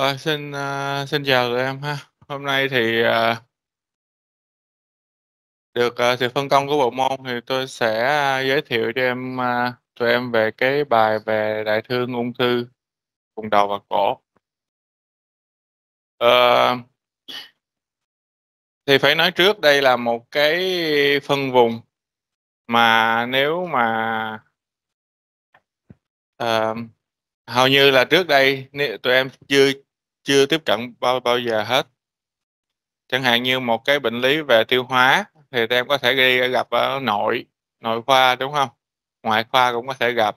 Ờ, xin, uh, xin chào tụi em ha. Hôm nay thì, uh, được, uh, sự phân công của bộ môn thì tôi sẽ, uh, giới thiệu cho em, uh, tụi em về cái bài về đại thương ung thư vùng đầu và cổ. Uh, thì phải nói trước đây là một cái phân vùng mà nếu mà uh, hầu như là trước đây tụi em chưa chưa tiếp cận bao bao giờ hết. Chẳng hạn như một cái bệnh lý về tiêu hóa thì tụi em có thể đi gặp ở nội nội khoa, đúng không? Ngoại khoa cũng có thể gặp.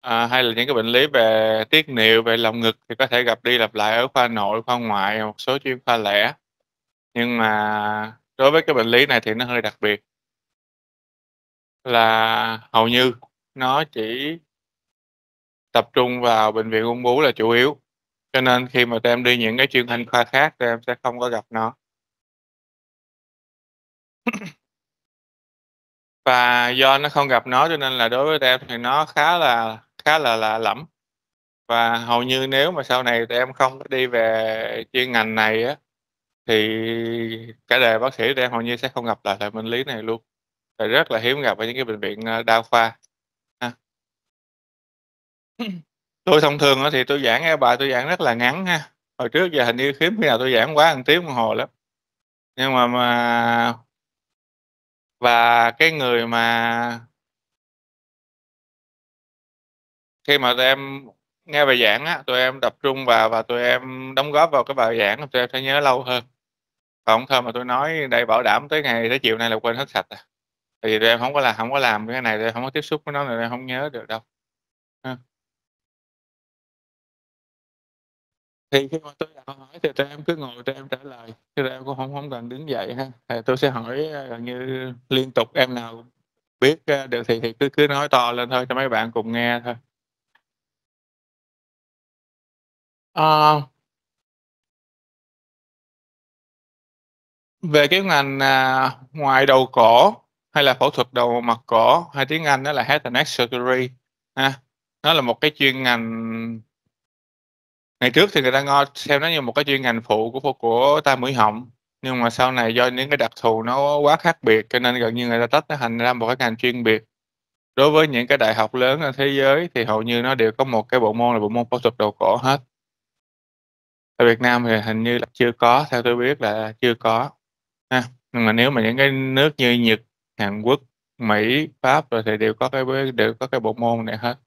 À, hay là những cái bệnh lý về tiết niệu, về lồng ngực thì có thể gặp đi lặp lại ở khoa nội, khoa ngoại, một số chuyên khoa lẻ. Nhưng mà đối với cái bệnh lý này thì nó hơi đặc biệt. Là hầu như nó chỉ tập trung vào bệnh viện ung bú là chủ yếu, cho nên khi mà tụi em đi những cái chuyên khoanh khoa khác tụi em sẽ không có gặp nó. Và do nó không gặp nó cho nên là đối với tụi em thì nó khá là khá là lạ lẫm. Và hầu như nếu mà sau này tụi em không đi về chuyên ngành này á, thì cả đời bác sĩ tụi em hầu như sẽ không gặp lại loại bệnh lý này luôn. Và rất là hiếm gặp ở những cái bệnh viện, ờ, đa khoa, ha. Tôi thông thường thì tôi giảng cái bài tôi giảng rất là ngắn ha. Hồi trước giờ hình như hiếm khi nào tôi giảng quá ăn tiếng đồng hồ lắm. Nhưng mà mà và cái người mà khi mà tụi em nghe bài giảng á, tụi em tập trung vào và tụi em đóng góp vào cái bài giảng tụi em sẽ nhớ lâu hơn. Còn thơ thôi mà tôi nói đây bảo đảm tới ngày tới chiều nay là quên hết sạch à. Tại vì tụi em không có làm không có làm cái này, tụi em không có tiếp xúc với nó nên em không nhớ được đâu, ha. Thì khi mà tôi đặt câu hỏi thì tụi em cứ ngồi tụi em trả lời, chứ tụi em cũng không không cần đứng dậy ha. Thì tôi sẽ hỏi, gần như liên tục, em nào biết, à, được thì thì cứ cứ nói to lên thôi cho mấy bạn cùng nghe thôi. à, Về cái ngành, à, ngoài đầu cổ hay là phẫu thuật đầu mặt cổ, hay tiếng Anh đó là Head and Neck Surgery ha, nó là một cái chuyên ngành ngày trước thì người ta ngo xem nó như một cái chuyên ngành phụ của của tai mũi họng, nhưng mà sau này do những cái đặc thù nó quá khác biệt cho nên gần như người ta tách nó thành ra một cái ngành chuyên biệt. Đối với những cái đại học lớn ở thế giới thì hầu như nó đều có một cái bộ môn là bộ môn phẫu thuật đầu cổ hết. Ở Việt Nam thì hình như là chưa có, theo tôi biết là chưa có, ha. Nhưng mà nếu mà những cái nước như Nhật, Hàn Quốc, Mỹ, Pháp rồi thì đều có cái đều có cái bộ môn này hết.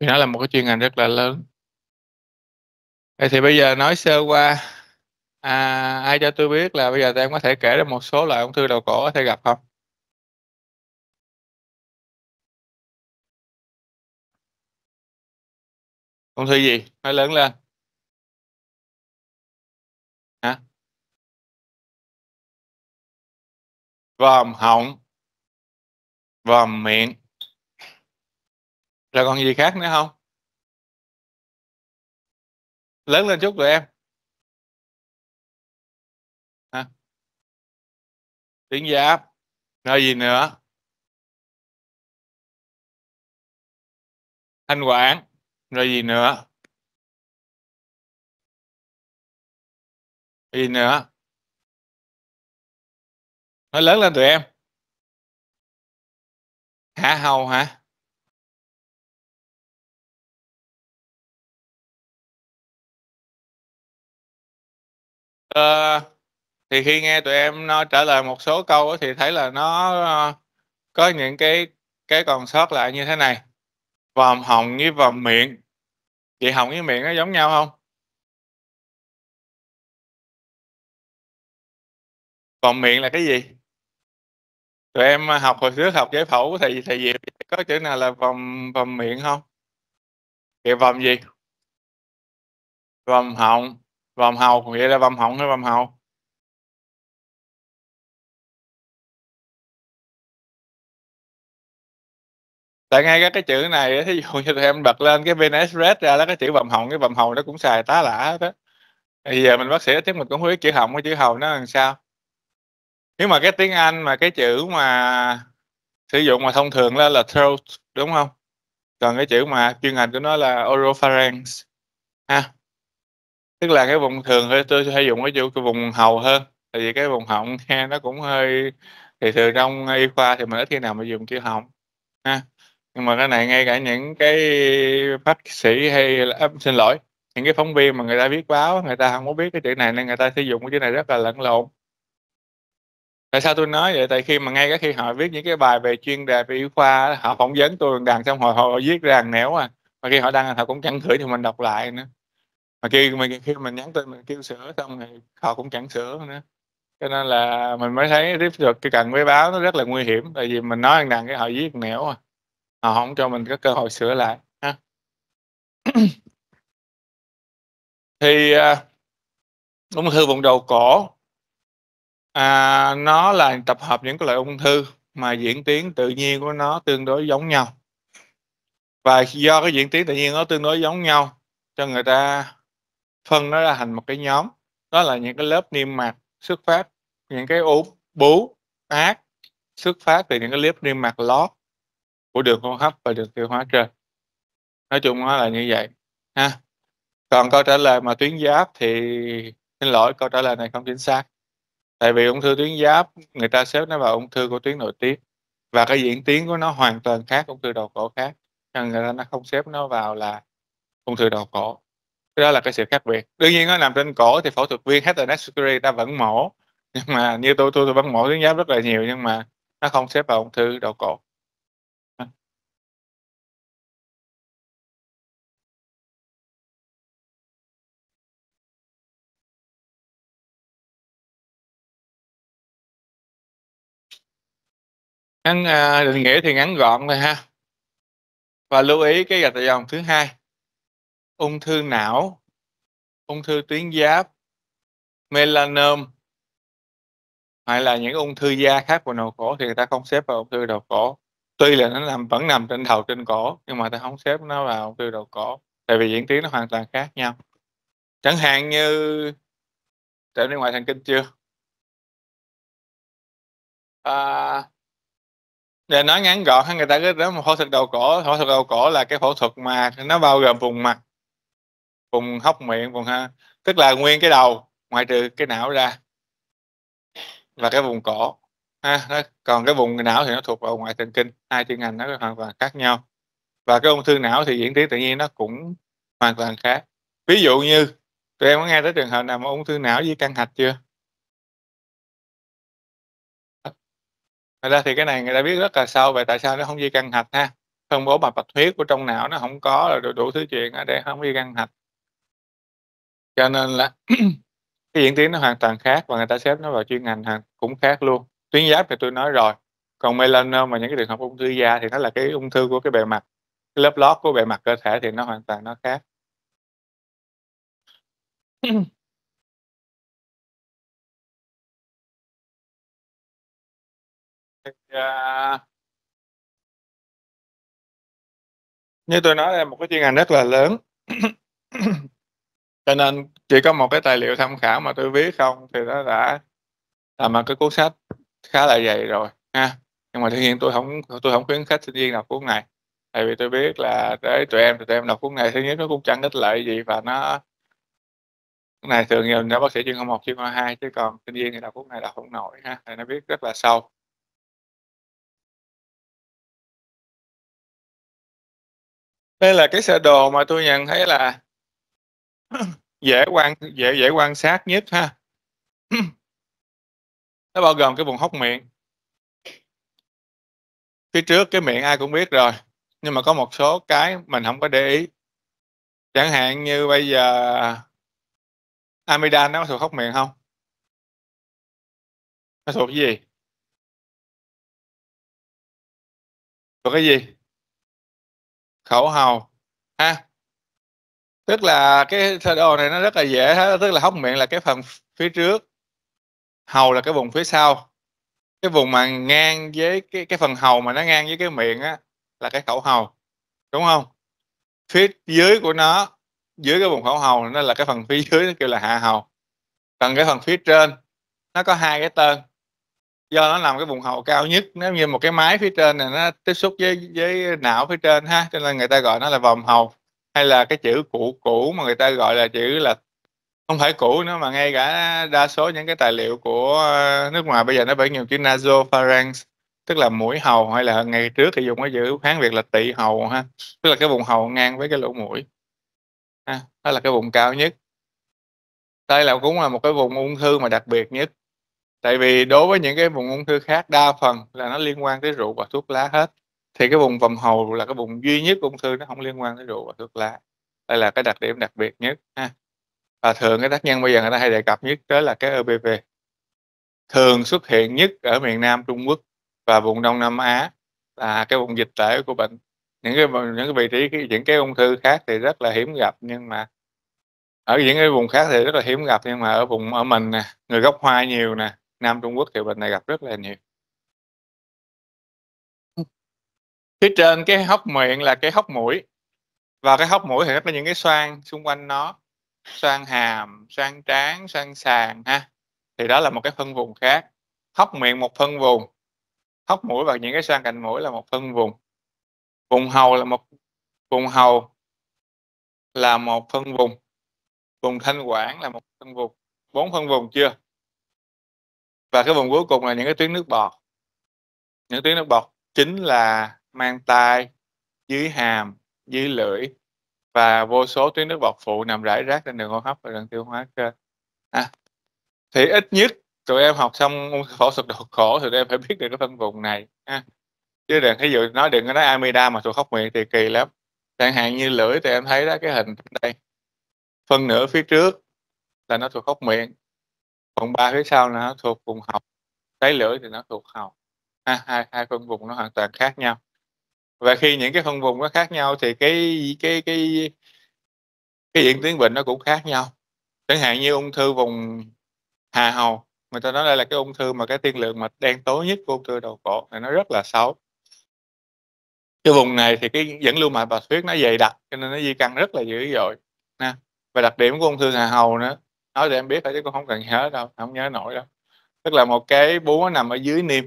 Thì nó là một cái chuyên ngành rất là lớn. Vậy thì bây giờ nói sơ qua, à, ai cho tôi biết là bây giờ em có thể kể ra một số loại ung thư đầu cổ có thể gặp không Ung thư gì? Nói lớn lên. Hả? Vòm họng. Vòm miệng. Rồi còn gì khác nữa không Lớn lên chút tụi em. Hả? tiếng giáp, Nơi gì nữa? Thanh quản, rồi gì nữa? Gì nữa? Nói lớn lên tụi em. hả hầu hả? Ờ, thì khi nghe tụi em nó trả lời một số câu á thì thấy là nó, ơ, có những cái cái còn sót lại như thế này, vòm họng với vòm miệng. Vậy họng với miệng nó giống nhau hông? Vòm miệng là cái gì? Tụi em, a, học hồi trước học giải phẫu thì thầy thầy có chữ nào là vòm vòm miệng hông? Vậy vòm gì? Vòm họng, vòm hầu, nghĩa là vòm họng hay vòm hầu? Tại ngay các cái chữ này thí dụ như tụi em bật lên cái VN Express ra đó, cái chữ vòm họng cái vòm hầu nó cũng xài tá lả đó bây giờ mình bác sĩ tiếp mình cũng không biết chữ họng cái chữ hầu nó làm sao. Nếu mà cái tiếng Anh mà cái chữ mà sử dụng mà thông thường là là throat, đúng không Còn cái chữ mà chuyên ngành của nó là oropharynx, ha. Tức là cái vùng thường hơi tôi hay dùng cái cái vùng hầu hơn, tại vì cái vùng họng nghe nó cũng hơi thì thường trong y khoa thì mình ít khi nào mà dùng chữ họng ha. Nhưng mà cái này ngay cả những cái bác sĩ hay là à, xin lỗi, những cái phóng viên mà người ta viết báo, người ta không có biết cái chữ này nên người ta sử dụng cái chữ này rất là lẫn lộn. Tại sao tôi nói vậy? Tại khi mà ngay cả khi họ viết những cái bài về chuyên đề về y khoa họ phỏng vấn tôi đàn xong họ họ viết ra nẻo à, và khi họ đăng họ cũng chẳng gửi cho mình đọc lại nữa. Mà khi mà khi mình nhắn tin mình kêu sửa xong thì họ cũng chẳng sửa nữa. Cho nên là mình mới thấy tiếp tục cái cần với báo nó rất là nguy hiểm, tại vì mình nói đằng cái họ viết nẻo à, họ không cho mình có cơ hội sửa lại ha. Thì, à, ung thư vùng đầu cổ à, nó là tập hợp những cái loại ung thư mà diễn tiến tự nhiên của nó tương đối giống nhau. Và do cái diễn tiến tự nhiên nó tương đối giống nhau, cho người ta phân nó ra thành một cái nhóm, đó là những cái lớp niêm mạc xuất phát, những cái ố bú ác xuất phát từ những cái lớp niêm mạc lót của đường hô hấp và đường tiêu hóa trên. Nói chung nó là như vậy ha. Còn câu trả lời mà tuyến giáp thì xin lỗi, câu trả lời này không chính xác. Tại vì ung thư tuyến giáp người ta xếp nó vào ung thư của tuyến nội tiết và cái diễn tiến của nó hoàn toàn khác ung thư đầu cổ khác, cho nên người ta nó không xếp nó vào là ung thư đầu cổ. Đó là cái sự khác biệt. Đương nhiên nó nằm trên cổ thì phẫu thuật viên head surgery ta vẫn mổ, nhưng mà như tôi tôi tôi vẫn mổ tuyến giáp rất là nhiều nhưng mà nó không xếp vào ung thư đầu cổ. Ngắn, a, định nghĩa thì ngắn gọn thôi ha. Và lưu ý cái gạch đầu dòng thứ hai, ung thư não, ung thư tuyến giáp, melanom hay là những ung thư da khác của đầu cổ thì người ta không xếp vào ung thư đầu cổ. Tuy là nó nằm vẫn nằm trên đầu, trên cổ, nhưng mà ta không xếp nó vào ung thư đầu cổ, tại vì diễn tiến nó hoàn toàn khác nhau. Chẳng hạn như trở đi ngoài thần kinh chưa? À. Để nói ngắn gọn người ta cứ nói một phẫu thuật đầu cổ, phẫu thuật đầu cổ là cái phẫu thuật mà nó bao gồm vùng mặt, vùng hốc miệng, vùng ha tức là nguyên cái đầu, ngoại trừ cái não ra. Và cái vùng cổ, ha, đó, còn cái vùng não thì nó thuộc vào ngoại thần kinh, hai chuyên ngành nó hoàn toàn khác nhau. Và cái ung thư não thì diễn tiến tự nhiên nó cũng hoàn toàn khác. Ví dụ như tụi em có nghe tới trường hợp nào mà ung thư não di căn hạch chưa? Thật ra thì cái này người ta biết rất là sâu về tại sao nó không di căn hạch ha. Phân bố mạch bạch huyết của trong não nó không có là đủ đủ thứ chuyện ở đây không di căn hạch. Cho nên là cái diễn tiến nó hoàn toàn khác và người ta xếp nó vào chuyên ngành cũng khác luôn. Tuyến giáp thì tôi nói rồi, còn melanoma những cái trường hợp ung thư da thì nó là cái ung thư của cái bề mặt, cái lớp lót của bề mặt cơ thể thì nó hoàn toàn nó khác. Thì, à, Như tôi nói là một cái chuyên ngành rất là lớn. Cho nên chỉ có một cái tài liệu tham khảo mà tôi viết không thì nó đã làm một cái cuốn sách khá là dày rồi ha. Nhưng mà tuy nhiên tôi không tôi không khuyến khích sinh viên đọc cuốn này, tại vì tôi biết là tới tụi em thì tụi em đọc cuốn này thứ nhất nó cũng chẳng ích lợi gì và nó cuốn này thường nhiều cho bác sĩ chuyên khoa một chuyên khoa hai chứ còn sinh viên thì đọc cuốn này đọc không nổi ha, thì nó viết rất là sâu. Đây là cái sơ đồ mà tôi nhận thấy là dễ quan dễ dễ quan sát nhất ha. Nó bao gồm cái vùng hốc miệng. Phía trước cái miệng ai cũng biết rồi, nhưng mà có một số cái mình không có để ý. Chẳng hạn như bây giờ amidan nó có thuộc hốc miệng không Nó thuộc cái gì? Thuộc cái gì? Khẩu hầu, ha. Tức là cái sơ đồ này nó rất là dễ tức là hốc miệng là cái phần phía trước, hầu là cái vùng phía sau. Cái vùng mà ngang với cái cái phần hầu mà nó ngang với cái miệng á là cái khẩu hầu, đúng không? Phía dưới của nó, dưới cái vùng khẩu hầu nó là cái phần phía dưới nó kêu là hạ hầu. Còn cái phần phía trên nó có hai cái tên, do nó nằm cái vùng hầu cao nhất, nếu như một cái máy phía trên này nó tiếp xúc với với não phía trên ha, cho nên người ta gọi nó là vòm hầu hay là cái chữ cũ cũ mà người ta gọi là chữ là không phải cũ nữa mà ngay cả đa số những cái tài liệu của ờ, nước ngoài bây giờ nó vẫn nhiều chữ nasopharynx, tức là mũi hầu hay là ngày trước thì dùng cái chữ hán việt là tỵ hầu ha, tức là cái vùng hầu ngang với cái lỗ mũi. Ha, đó là cái vùng cao nhất. Đây là cũng là một cái vùng ung thư mà đặc biệt nhất. Tại vì đối với những cái vùng ung thư khác, đa phần là nó liên quan tới rượu và thuốc lá hết thì cái vùng vòng hầu là cái vùng duy nhất ung thư, nó không liên quan tới rượu và thuốc lá. Đây là cái đặc điểm đặc biệt nhất, ha. Và thường cái tác nhân bây giờ người ta hay đề cập nhất đó là cái EBV thường xuất hiện nhất ở miền Nam Trung Quốc và vùng Đông Nam Á là cái vùng dịch tễ của bệnh. Những cái những cái vị trí những cái ung thư khác thì rất là hiếm gặp, nhưng mà ở những cái vùng khác thì rất là hiếm gặp, nhưng mà ở vùng, ở mình nè, người gốc Hoa nhiều nè, Nam Trung Quốc thì bệnh này gặp rất là nhiều. Phía trên cái hốc miệng là cái hốc mũi. Và cái hốc mũi thì nó có những cái xoang xung quanh nó. Xoang hàm, xoang trán, xoang sàn, ha. Thì đó là một cái phân vùng khác. Hốc miệng một phân vùng. Hốc mũi và những cái xoang cạnh mũi là một phân vùng. Vùng hầu là một, vùng hầu là một phân vùng. Vùng thanh quản là một phân vùng. Bốn phân vùng chưa? Và cái vùng cuối cùng là những cái tuyến nước bọt. Những tuyến nước bọt chính là mang tai dưới hàm dưới lưỡi và vô số tuyến nước bọt phụ nằm rải rác trên đường hô hấp và đường tiêu hóa cơ. à, thì ít nhất tụi em học xong phẫu thuật đột khổ thì tụi em phải biết được cái phân vùng này À, chứ đừng ví dụ nói đừng có nói amida mà thuộc khóc miệng thì kỳ lắm. Chẳng hạn như lưỡi thì em thấy đó cái hình đây. Phân nửa phía trước là nó thuộc hốc miệng phần ba phía sau là nó thuộc vùng họng. Đáy lưỡi thì nó thuộc họng. À, hai hai phân vùng nó hoàn toàn khác nhau và khi những cái phân vùng nó khác nhau thì cái cái cái cái diễn tiến bệnh nó cũng khác nhau. Chẳng hạn như ung thư vùng hà hầu, người ta nói đây là cái ung thư mà cái tiên lượng mà đen tối nhất của ung thư đầu cổ thì nó rất là xấu. Cái vùng này thì cái dẫn lưu mạch bạch huyết nó dày đặc, cho nên nó di căn rất là dữ dội nè và đặc điểm của ung thư hà hầu nữa, nói để em biết thôi chứ cũng không cần nhớ đâu, không nhớ nổi đâu. Tức là một cái búa nằm ở dưới niêm,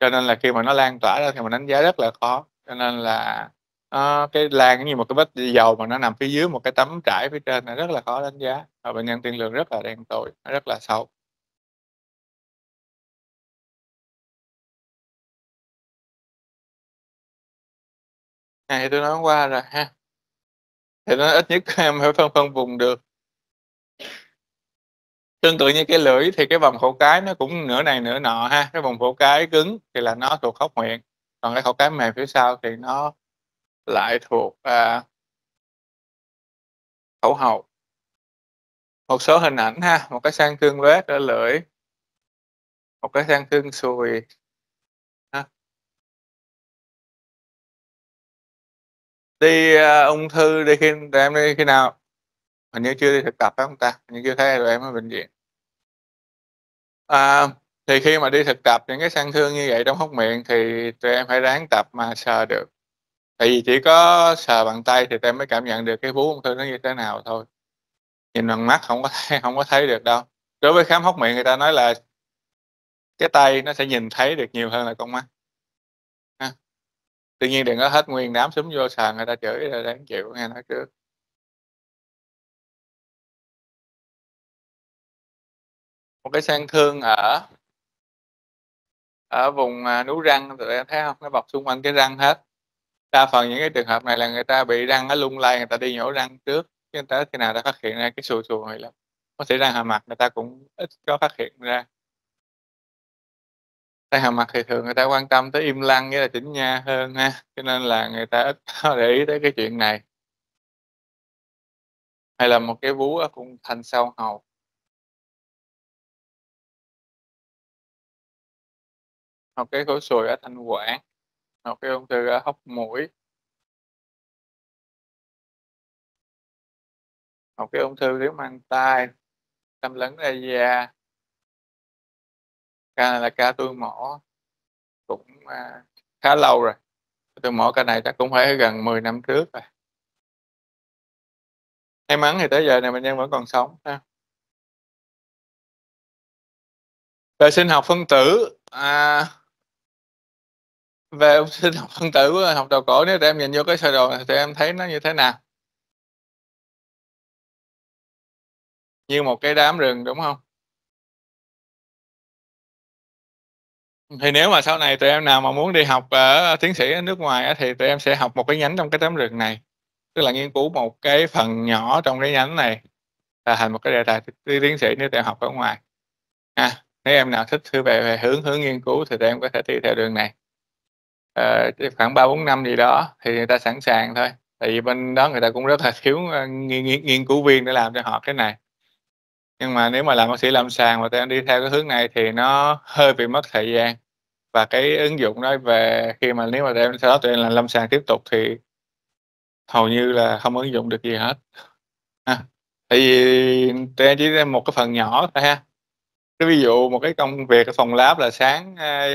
cho nên là khi mà nó lan tỏa ra thì mình đánh giá rất là khó cho nên là uh, cái lan như một cái vết dầu mà nó nằm phía dưới một cái tấm trải phía trên là rất là khó đánh giá và bệnh nhân tiên lượng rất là đen tối rất là xấu. Thì tôi nói qua rồi ha. Thì nó ít nhất em phải phân phân vùng được. Tương tự như cái lưỡi thì cái vòng khổ cái nó cũng nửa này nửa nọ ha cái vòng khổ cái cứng thì là nó thuộc hốc miệng còn cái khẩu cái mềm phía sau thì nó lại thuộc à, khẩu hậu. Một số hình ảnh ha một cái sang thương vết ở lưỡi một cái sang thương sùi ha. đi uh, ung thư đi khi tụi em đi khi nào? Hình như chưa đi thực tập phải không ta? Hình như chưa thấy tụi em ở bệnh viện. À, thì khi mà đi thực tập những cái sang thương như vậy trong hốc miệng thì tụi em phải ráng tập mà sờ được. Tại vì chỉ có sờ bằng tay thì tụi em mới cảm nhận được cái vú ung thư nó như thế nào thôi. Nhìn bằng mắt không có thấy, không có thấy được đâu. Đối với khám hốc miệng người ta nói là cái tay nó sẽ nhìn thấy được nhiều hơn là con mắt. Ha. tuy nhiên đừng có hết nguyên đám súng vô sờ, người ta chửi là đáng chịu, nghe nói trước. Một cái sang thương ở ở vùng à, núi răng tụi em thấy không? Nó bọc xung quanh cái răng hết. Đa phần những cái trường hợp này là người ta bị răng nó lung lay người ta đi nhổ răng trước chứ người ta khi nào đã phát hiện ra cái sùi sùi này là có thể răng hàm mặt người ta cũng ít có phát hiện ra. Răng hàm mặt thì thường người ta quan tâm tới im lăng nghĩa là chỉnh nha hơn ha cho nên là người ta ít để ý tới cái chuyện này. Hay là một cái vú ở vùng thành sau hầu. Một cái khối sùi ở thanh quản một cái ung thư ở hốc mũi. Một cái ung thư nếu mang tai tâm lấn ra da. Ca này là ca tôi mổ cũng à, khá lâu rồi. Tôi mổ ca này chắc cũng phải gần 10 năm trước rồi. May mắn thì tới giờ này bệnh nhân vẫn còn sống ha. Về sinh học phân tử à, về ông sinh học phân tử của học đầu cổ nếu em nhìn vô cái sơ đồ này thì em thấy nó như thế nào? Như một cái đám rừng đúng không? Thì nếu mà sau này tụi em nào mà muốn đi học ở tiến sĩ ở nước ngoài thì tụi em sẽ học một cái nhánh trong cái đám rừng này. Tức là nghiên cứu một cái phần nhỏ trong cái nhánh này là thành một cái đề tài tiến sĩ nếu tụi em học ở ngoài. À, nếu em nào thích thứ về về hướng hướng nghiên cứu thì tụi em có thể đi theo đường này uh, khoảng 3-4 năm gì đó thì người ta sẵn sàng thôi, tại vì bên đó người ta cũng rất là thiếu, ờ, uh, nghiên nghiên nghiên cứu viên để làm cho họ cái này. Nhưng mà nếu mà làm bác sĩ lâm sàng mà tụi đi theo cái hướng này thì nó hơi bị mất thời gian, và cái ứng dụng đó về khi mà nếu mà tụi em sau đó tụi em làm lâm sàng tiếp tục thì hầu như là không ứng dụng được gì hết, à, Tại vì tụi em chỉ một cái phần nhỏ thôi ha. Cái ví dụ một cái công việc ở phòng lab là sáng, ờ,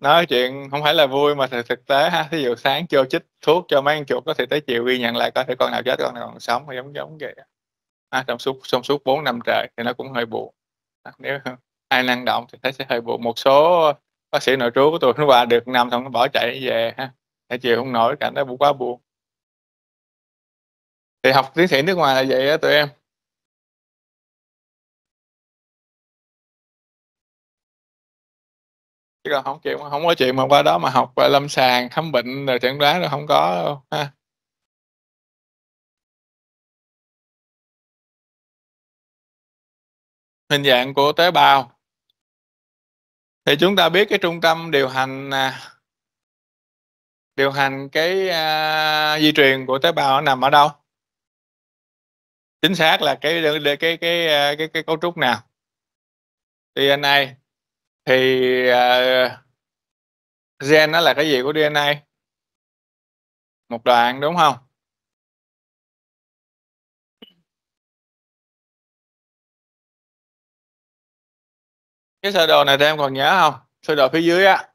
nói chuyện không phải là vui mà thực thực tế ha, thí dụ sáng vô chích thuốc cho mấy con chuột có thể tới chiều ghi nhận lại coi thử con nào chết con nào còn sống, giống giống vậy à, trong suốt trong suốt bốn năm trời thì nó cũng hơi buồn, à, nếu ai năng động thì thấy sẽ hơi buồn. Một số bác sĩ nội trú của tôi nó qua được năm xong nó bỏ chạy về ha, để chiều không nổi cảnh đó cũng quá buồn. Thì học tiến sĩ nước ngoài là vậy á tụi em. Chứ còn không chịu không có chuyện mà qua đó mà học, ờ, lâm sàng, khám bệnh rồi chẩn đoán rồi không có đâu ha. Hình dạng của tế bào. Thì chúng ta biết cái trung tâm điều hành, à, điều hành cái, a, di truyền của tế bào nó nằm ở đâu? Chính xác là cái cái cái, cái cái cấu trúc nào? DNA. Thì, uh, gen nó là cái gì của DNA? Một đoạn, đúng không Cái sơ đồ này em còn nhớ không Sơ đồ phía dưới á.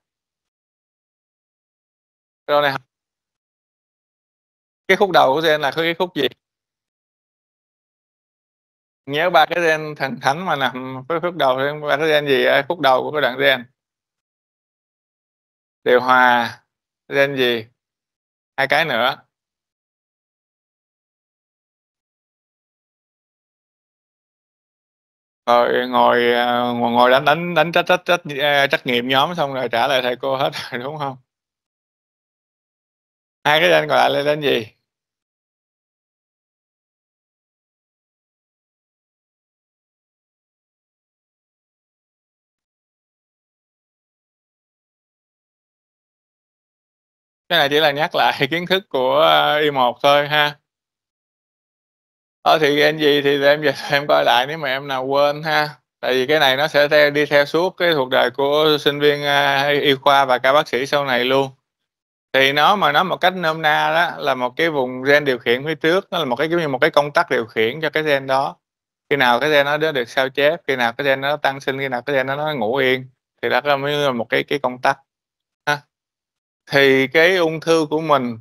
Sơ đồ này Cái khúc đầu của gen là cái khúc gì? Nhớ ba cái gen thần thánh mà nằm với khúc đầu ba cái gen gì ở khúc đầu của cái đoạn gen? Điều hòa, gen gì? hai cái nữa. Rồi ngồi, à, ngồi đánh đánh đánh trách trách trách, à, trách nghiệm nhóm xong rồi trả lời thầy cô hết rồi, đúng không hai cái gen còn lại là gen gì? Cái này chỉ là nhắc lại kiến thức của, ờ, Y1 thôi ha. Ờ, thì gen gì thì em về em coi lại nếu mà em nào quên ha, tại vì cái này nó sẽ theo đi theo suốt cái cuộc đời của sinh viên, ờ, y khoa và cả bác sĩ sau này luôn. Thì nó mà nói một cách nôm na đó là một cái vùng gen điều khiển phía trước, nó là một cái, giống như, một cái công tắc điều khiển cho cái gen đó. Khi nào cái gen nó được sao chép, khi nào cái gen nó tăng sinh, khi nào cái gen nó nó ngủ yên thì đó mới là một cái cái công tắc. Thì cái ung thư của mình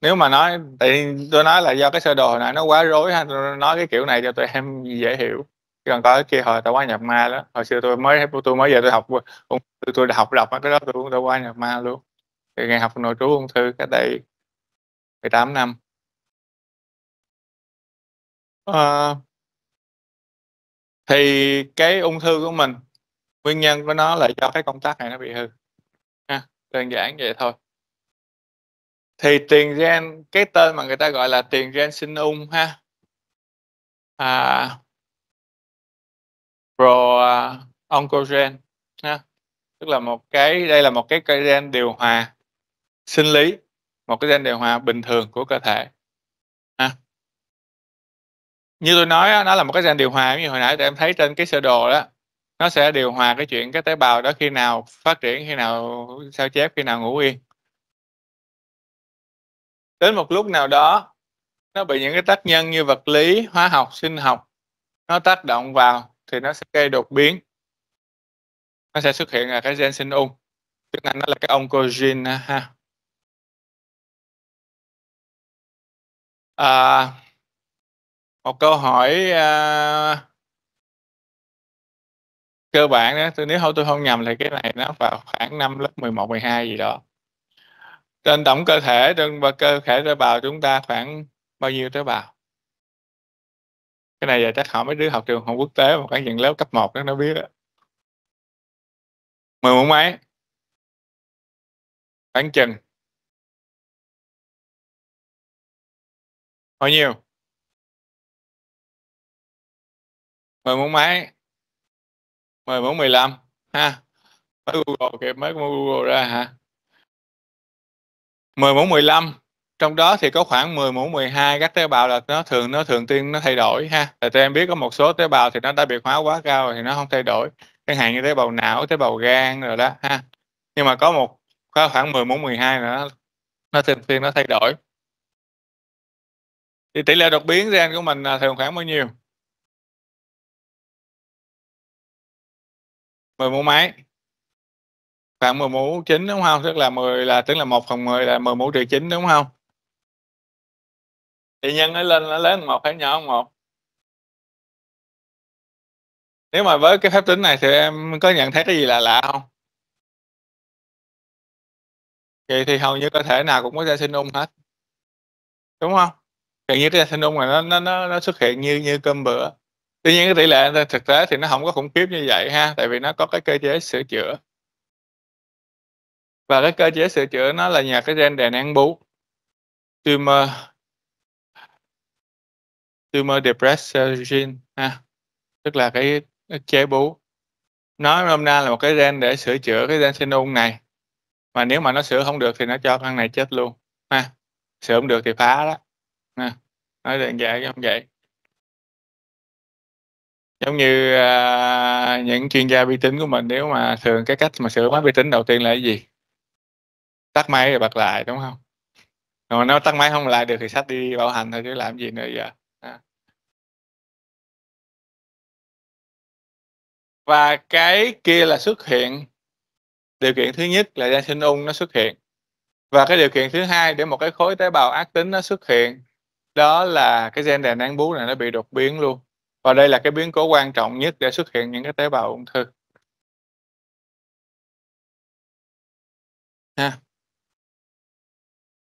nếu mà nói tại tôi nói là do cái sơ đồ hồi nãy nó quá rối ha, tôi nói cái kiểu này cho tụi em dễ hiểu, còn có cái kia hồi tao quá nhập ma đó. Hồi xưa tôi mới tôi mới về tôi học ung thư tôi học đọc cái đó tôi cũng tôi quá nhập ma luôn. Thì ngày học nội trú ung thư cách đây 18 năm. à, Thì cái ung thư của mình, nguyên nhân của nó là do cái công tắc này nó bị hư, đơn giản vậy thôi. Thì tiền gen, cái tên mà người ta gọi là tiền gen sinh ung ha. À. Pro, à, oncogen ha, tức là một cái đây là một cái cây gen điều hòa sinh lý, một cái gen điều hòa bình thường của cơ thể, ha. Như tôi nói nó là một cái gen điều hòa như hồi nãy tụi em thấy trên cái sơ đồ đó, nó sẽ điều hòa cái chuyện cái tế bào đó khi nào phát triển, khi nào sao chép, khi nào ngủ yên. Đến một lúc nào đó, nó bị những cái tác nhân như vật lý, hóa học, sinh học nó tác động vào thì nó sẽ gây đột biến. Nó sẽ xuất hiện là cái gen sinh ung, tiếng Anh nó là cái oncogene ha. À. Một câu hỏi, a cơ bản đó. tôi nếu hông tôi không nhầm thì cái này nó vào khoảng năm lớp 11, 12 gì đó. Trên tổng cơ thể, trên cơ thể tế bào chúng ta khoảng bao nhiêu tế bào? Cái này giờ chắc hỏi mấy đứa học trường học quốc tế mà khoảng những lớp cấp 1 đó nó biết đó. mười muốn mấy? khoảng chừng. Bao nhiêu? mười muốn mấy? 10 mười 15 ha. Mới Google kìa, mới Google ra hả? 10 mười 15 trong đó thì có khoảng 10 mũ 12 các tế bào là nó thường nó thường tiên nó thay đổi ha. Tại tụi em biết có một số tế bào thì nó đã biệt hóa quá cao thì nó không thay đổi. Chẳng hạn như tế bào não, tế bào gan rồi đó ha. Nhưng mà có một có khoảng 10 mũ 12 nữa nó thường xuyên nó thay đổi. Thì tỷ lệ đột biến gen của mình là thường khoảng bao nhiêu? 10 mũ máy, Khoảng 10 mũ 9 đúng không? Tức là 10 là tức là 1 phần 10 là 10 mũ trừ 9 đúng không? Thì nhân nó lên nó lớn hơn 1 hay nhỏ hơn 1? Nếu mà với cái phép tính này thì em có nhận thấy cái gì là lạ không? Vậy thì hầu như cơ thể nào cũng có ra sinh ung hết. Đúng không? Gần như cái gen sinh ung này nó nó nó nó xuất hiện như như cơm bữa. Tuy nhiên cái tỷ lệ thực tế thì nó không có khủng khiếp như vậy ha, tại vì nó có cái cơ chế sửa chữa. Và cái cơ chế sửa chữa nó là nhờ cái gen đèn ăn bú. Tumor Tumor depressor gene ha, tức là cái chế bú. Nói nôm na là một cái gen để sửa chữa cái gen sinh ung này. Mà nếu mà nó sửa không được thì nó cho con này chết luôn ha, sửa không được thì phá đó, ha, nói đơn giản như vậy. Giống như, a, những chuyên gia vi tính của mình nếu mà thường cái cách mà sửa máy vi tính đầu tiên là cái gì? Tắt máy rồi bật lại, đúng không? Rồi nếu tắt máy không lại được thì sách đi bảo hành thôi chứ làm gì nữa giờ, à. Và cái kia là xuất hiện điều kiện thứ nhất là gen sinh ung nó xuất hiện. Và cái điều kiện thứ hai để một cái khối tế bào ác tính nó xuất hiện, đó là cái gen đàn nén bú này nó bị đột biến luôn. Và đây là cái biến cố quan trọng nhất để xuất hiện những cái tế bào ung thư. Ha.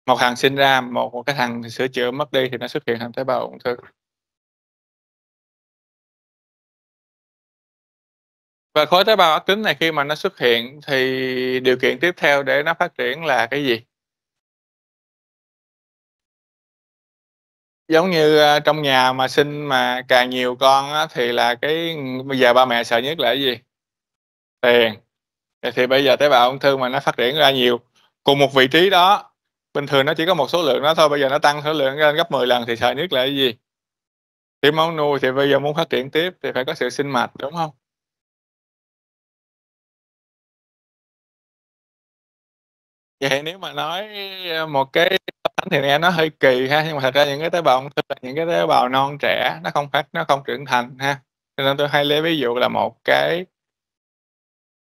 Một thằng sinh ra, một một cái thằng sửa chữa mất đi thì nó xuất hiện thành tế bào ung thư. Và khối tế bào ác tính này khi mà nó xuất hiện thì điều kiện tiếp theo để nó phát triển là cái gì? Giống như, ờ, trong nhà mà sinh mà càng nhiều con á thì là cái bây giờ ba mẹ sợ nhất là cái gì? Tiền. Thì bây giờ tế bào ung thư mà nó phát triển ra nhiều, cùng một vị trí đó, bình thường nó chỉ có một số lượng đó thôi, bây giờ nó tăng số lượng lên gấp 10 lần thì sợ nhất là cái gì? Thiếu máu nuôi thì bây giờ muốn phát triển tiếp thì phải có sự sinh mạch, đúng không Vậy nếu mà nói, ờ, một cái thì nghe nó hơi kỳ ha, nhưng mà thật ra những cái tế bào ung thư là những cái tế bào non trẻ, nó không phát nó không trưởng thành ha. Cho nên tôi hay lấy ví dụ là một cái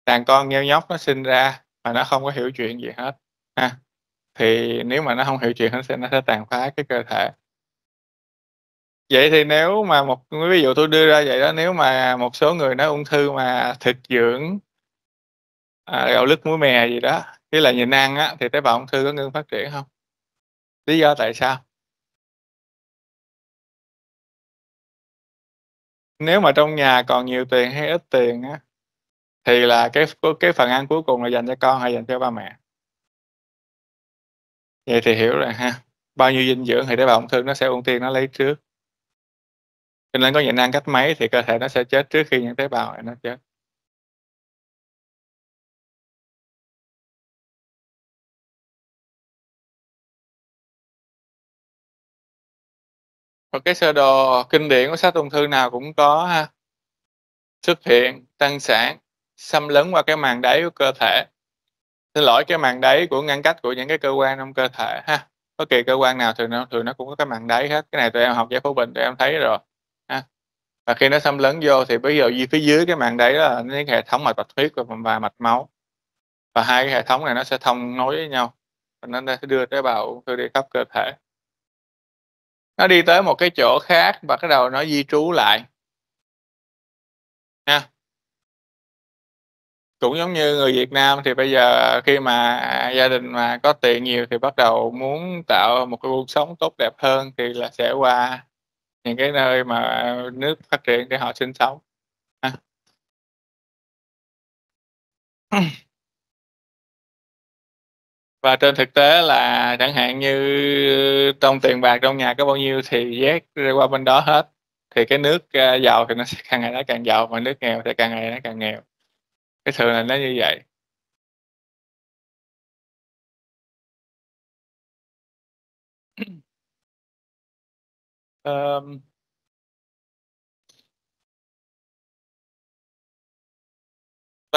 đàn con nheo nhóc nó sinh ra mà nó không có hiểu chuyện gì hết ha. Thì nếu mà nó không hiểu chuyện nó sẽ nó sẽ tàn phá cái cơ thể. Vậy thì nếu mà một ví dụ tôi đưa ra vậy đó, nếu mà một số người nói ung thư mà thực dưỡng à, gạo lứt muối mè gì đó, tức là nhịn ăn á, thì tế bào ung thư có ngưng phát triển không Lý do tại sao? Nếu mà trong nhà còn nhiều tiền hay ít tiền á, thì là cái cái phần ăn cuối cùng là dành cho con hay dành cho ba mẹ? Vậy thì hiểu rồi ha, bao nhiêu dinh dưỡng thì tế bào ung thư nó sẽ ưu tiên nó lấy trước. Cho nên có nhịn ăn cách mấy thì cơ thể nó sẽ chết trước khi những tế bào này nó chết. Và cái sơ đồ kinh điển của sách ung thư nào cũng có ha. Xuất hiện, tăng sản, xâm lấn qua cái màng đáy của cơ thể. Xin lỗi, cái màng đáy của ngăn cách của những cái cơ quan trong cơ thể ha. Bất kỳ cơ quan nào thường nó thường nó cũng có cái màng đáy hết, cái này tụi em học giải phẫu bệnh tụi em thấy rồi ha. Và khi nó xâm lấn vô thì bây giờ gì phía dưới cái màng đáy đó là những hệ thống mạch bạch huyết và và mạch máu. Và hai cái hệ thống này nó sẽ thông nối với nhau, và nó sẽ đưa tế bào ung thư đi khắp cơ thể. Nó đi tới một cái chỗ khác và bắt đầu nó di trú lại. Ha. Cũng giống như người Việt Nam thì bây giờ khi mà gia đình mà có tiền nhiều thì bắt đầu muốn tạo một cái cuộc sống tốt đẹp hơn thì là sẽ qua những cái nơi mà nước phát triển để họ sinh sống, ha. Và trên thực tế là chẳng hạn như trong tiền bạc trong nhà có bao nhiêu thì vét qua bên đó hết, thì cái nước, à, giàu thì nó sẽ càng ngày nó càng giàu, mà nước nghèo thì càng ngày nó càng nghèo. Cái thường là nó như vậy. um,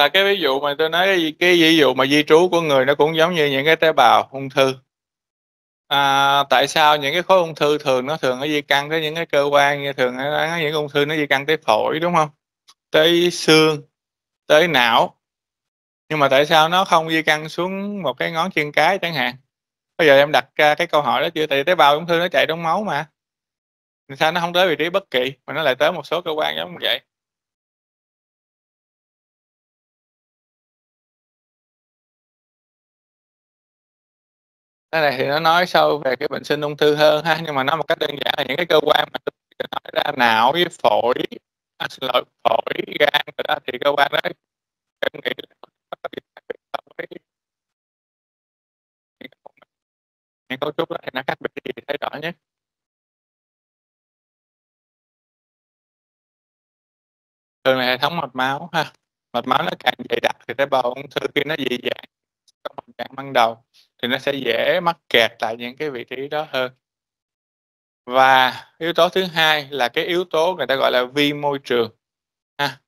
Và cái ví dụ mà tôi nói cái cái ví dụ mà di trú của người nó cũng giống như những cái tế bào ung thư. À, tại sao những cái khối ung thư thường nó thường nó di căn tới những cái cơ quan như thường nó những ung thư nó di căn tới phổi, đúng không? Tới xương, tới não. Nhưng mà tại sao nó không di căn xuống một cái ngón chân cái chẳng hạn? Bây giờ em đặt ra cái câu hỏi đó chưa? Tại vì tế bào ung thư nó chạy trong máu mà. Thì sao nó không tới vị trí bất kỳ, mà nó lại tới một số cơ quan giống như vậy? Cái này thì nó nói sâu về cái bệnh sinh ung thư hơn ha, nhưng mà nói một cách đơn giản là những cái cơ quan mà tôi nói ra não với phổi, à, xin lỗi, phổi, gan rồi đó thì cơ quan đó em nghĩ là những cấu trúc đó thì nó khác biệt gì thấy rõ nhất. Thường là hệ thống mạch máu ha, mạch máu nó càng dày đặc thì tế bào ung thư khi nó dị dạng trong tình trạng ban đầu thì nó sẽ dễ mắc kẹt tại những cái vị trí đó hơn. Và yếu tố thứ hai là cái yếu tố người ta gọi là vi môi trường ha,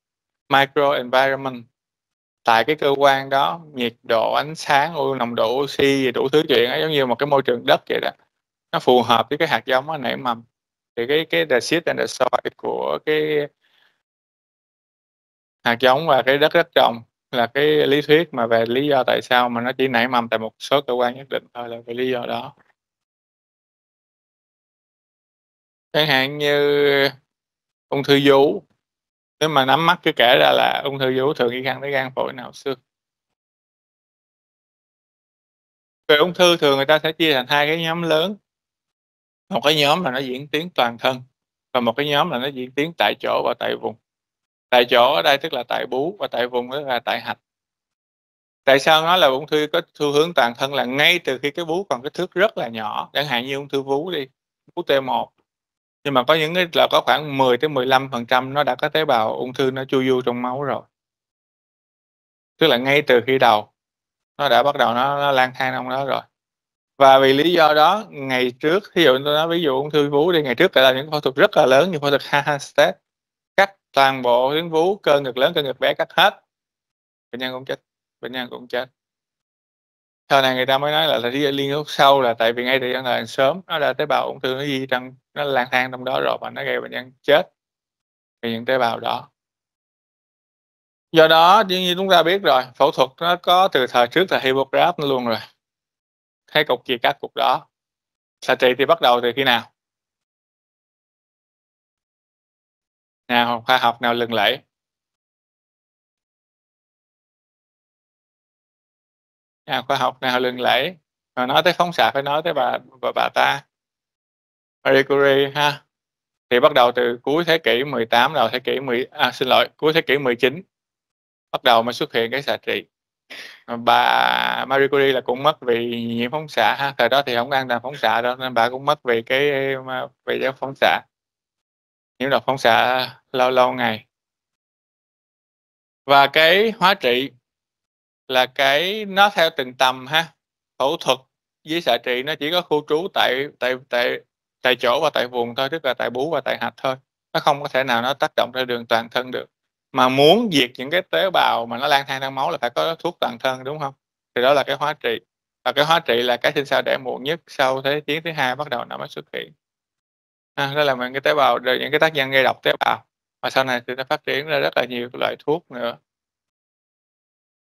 micro environment Tại cái cơ quan đó, nhiệt độ, ánh sáng, nồng độ oxy, đủ thứ chuyện ấy giống như một cái môi trường đất vậy đó. Nó phù hợp với cái hạt giống nó nảy mầm. Thì cái cái the seed and the soil của cái hạt giống và cái đất đất trồng là cái lý thuyết mà về lý do tại sao mà nó chỉ nảy mầm tại một số cơ quan nhất định thôi là về lý do đó. Chẳng hạn như ung thư vú, nếu mà nắm mắt cứ kể ra là ung thư vú thường di căn tới gan, phổi, nào xương. Về ung thư thường người ta sẽ chia thành hai cái nhóm lớn. Một cái nhóm là nó diễn tiến toàn thân và một cái nhóm là nó diễn tiến tại chỗ và tại vùng. Tại chỗ ở đây tức là tại bú và tại vùng tức là tại hạch. Tại sao nói là ung thư có xu hướng toàn thân là ngay từ khi cái bú còn cái thước rất là nhỏ, chẳng hạn như ung thư vú đi, vú T1. Nhưng mà có những cái là có khoảng 10 tới 15% nó đã có tế bào ung thư nó chui vô trong máu rồi. Tức là ngay từ khi đầu, nó đã bắt đầu nó nó lang thang trong đó rồi. Và vì lý do đó, ngày trước, thí dụ tôi nói ví dụ ung thư vú đi, ngày trước là những phẫu thuật rất là lớn như phẫu thuật Hammerstedt, toàn bộ tuyến vú, cơ ngực lớn, cơ ngực bé cắt hết. Bệnh nhân cũng chết, bệnh nhân cũng chết. Sau này người ta mới nói là là liên hút sâu là tại vì ngay từ giai đoạn sớm nó đã tế bào ung thư nó di trong nó lang thang trong đó rồi và nó gây bệnh nhân chết vì những tế bào đó. Do đó, như chúng ta biết rồi, phẫu thuật nó có từ thời trước là Hippocrates luôn rồi. Thấy cục gì cắt cục đó. Xạ trị thì bắt đầu từ khi nào? Nào khoa học nào lừng lẫy? Nhà khoa học nào lừng lẫy? Mà nói tới phóng xạ phải nói tới bà bà bà ta. Marie Curie ha. Thì bắt đầu từ cuối thế kỷ 18 đầu thế kỷ 10 à, xin lỗi, cuối thế kỷ 19. Bắt đầu mới xuất hiện cái xạ trị. Bà Marie Curie là cũng mất vì nhiễm phóng xạ ha, thời đó thì không an toàn phóng xạ đâu nên bà cũng mất vì cái về vì cái phóng xạ. Nhiễm độc phóng xạ lâu lâu ngày. Và cái hóa trị là cái nó theo từng tầm ha. Phẫu thuật với xạ trị nó chỉ có khu trú tại tại tại tại chỗ và tại vùng thôi, tức là tại bú và tại hạch thôi. Nó không có thể nào nó tác động ra đường toàn thân được. Mà muốn diệt những cái tế bào mà nó lang thang trong máu là phải có thuốc toàn thân, đúng không Thì đó là cái hóa trị. Và cái hóa trị là cái sinh sao đẻ muộn nhất sau Thế chiến thứ hai bắt đầu nó mới xuất hiện. À, đó là những cái tế bào rồi những cái tác nhân gây độc tế bào. Và sau này thì nó phát triển ra rất là nhiều loại thuốc nữa.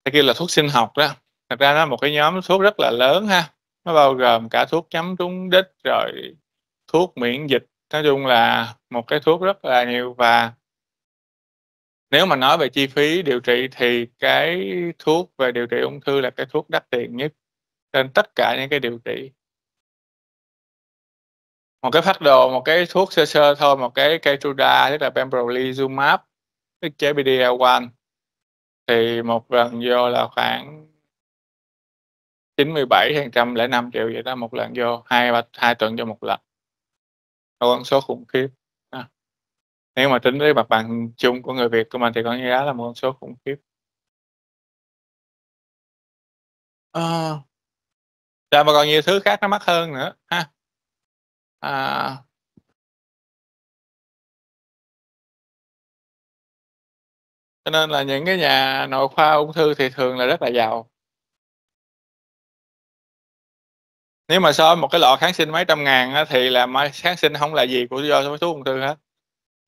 Cái kia là thuốc sinh học đó. Thật ra nó là một cái nhóm thuốc rất là lớn ha. Nó bao gồm cả thuốc chấm trúng đích rồi thuốc miễn dịch, nói chung là một cái thuốc rất là nhiều và nếu mà nói về chi phí điều trị thì cái thuốc về điều trị ung thư là cái thuốc đắt tiền nhất trên tất cả những cái điều trị một cái phát đồ, một cái thuốc sơ sơ thôi, một cái Keytruda tức là pembrolizumab, ức chế PD-L1 thì một lần vô là khoảng 97 hay 105 triệu vậy đó một lần vô, hai ba hai tuần vô một lần. Con số khủng khiếp. À. Nếu mà tính với mặt bằng chung của người Việt của mình thì con giá là một con số khủng khiếp. à, Rồi mà còn nhiều thứ khác nó mắc hơn nữa ha. À. Cho nên là những cái nhà nội khoa ung thư thì thường là rất là giàu. Nếu mà so với một cái lọ kháng sinh mấy trăm ngàn á, thì là kháng sinh không là gì của do với thuốc ung thư hết.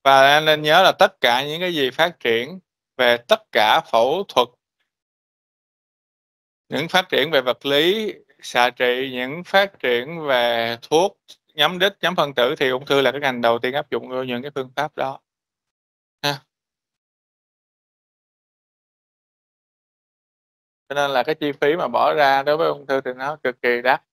Và nên nhớ là tất cả những cái gì phát triển về tất cả phẫu thuật những phát triển về vật lý, xạ trị, những phát triển về thuốc nhắm đích, nhắm phân tử thì ung thư là cái ngành đầu tiên áp dụng những cái phương pháp đó. Ha. Cho nên là cái chi phí mà bỏ ra đối với ung thư thì nó cực kỳ đắt.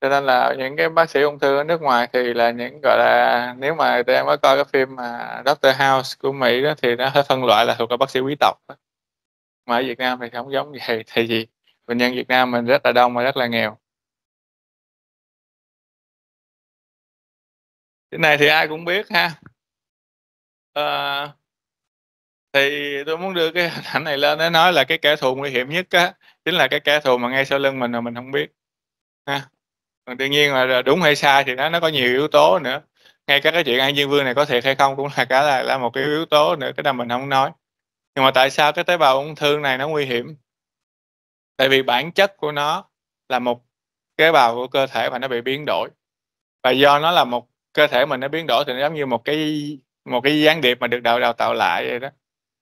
Cho nên là những cái bác sĩ ung thư ở nước ngoài thì là những, gọi là, nếu mà tụi em có coi cái phim mà Doctor House của Mỹ đó thì nó phân loại là thuộc là bác sĩ quý tộc đó. Mà ở Việt Nam thì không giống vậy, tại vì bệnh nhân Việt Nam mình rất là đông và rất là nghèo. Cái này thì ai cũng biết ha. à, Thì tôi muốn đưa cái hình ảnh này lên để nói là cái kẻ thù nguy hiểm nhất á, chính là cái kẻ thù mà ngay sau lưng mình mà mình không biết. Ha. Còn đương nhiên là đúng hay sai thì nó nó có nhiều yếu tố nữa. Ngay cả cái chuyện An Dương Vương này có thiệt hay không cũng là cả là là một cái yếu tố nữa, cái nào mình không nói. Nhưng mà tại sao cái tế bào ung thư này nó nguy hiểm? Tại vì bản chất của nó là một tế bào của cơ thể và nó bị biến đổi. Và do nó là một cơ thể mình nó biến đổi thì nó giống như một cái một cái gián điệp mà được đào đào tạo lại vậy đó.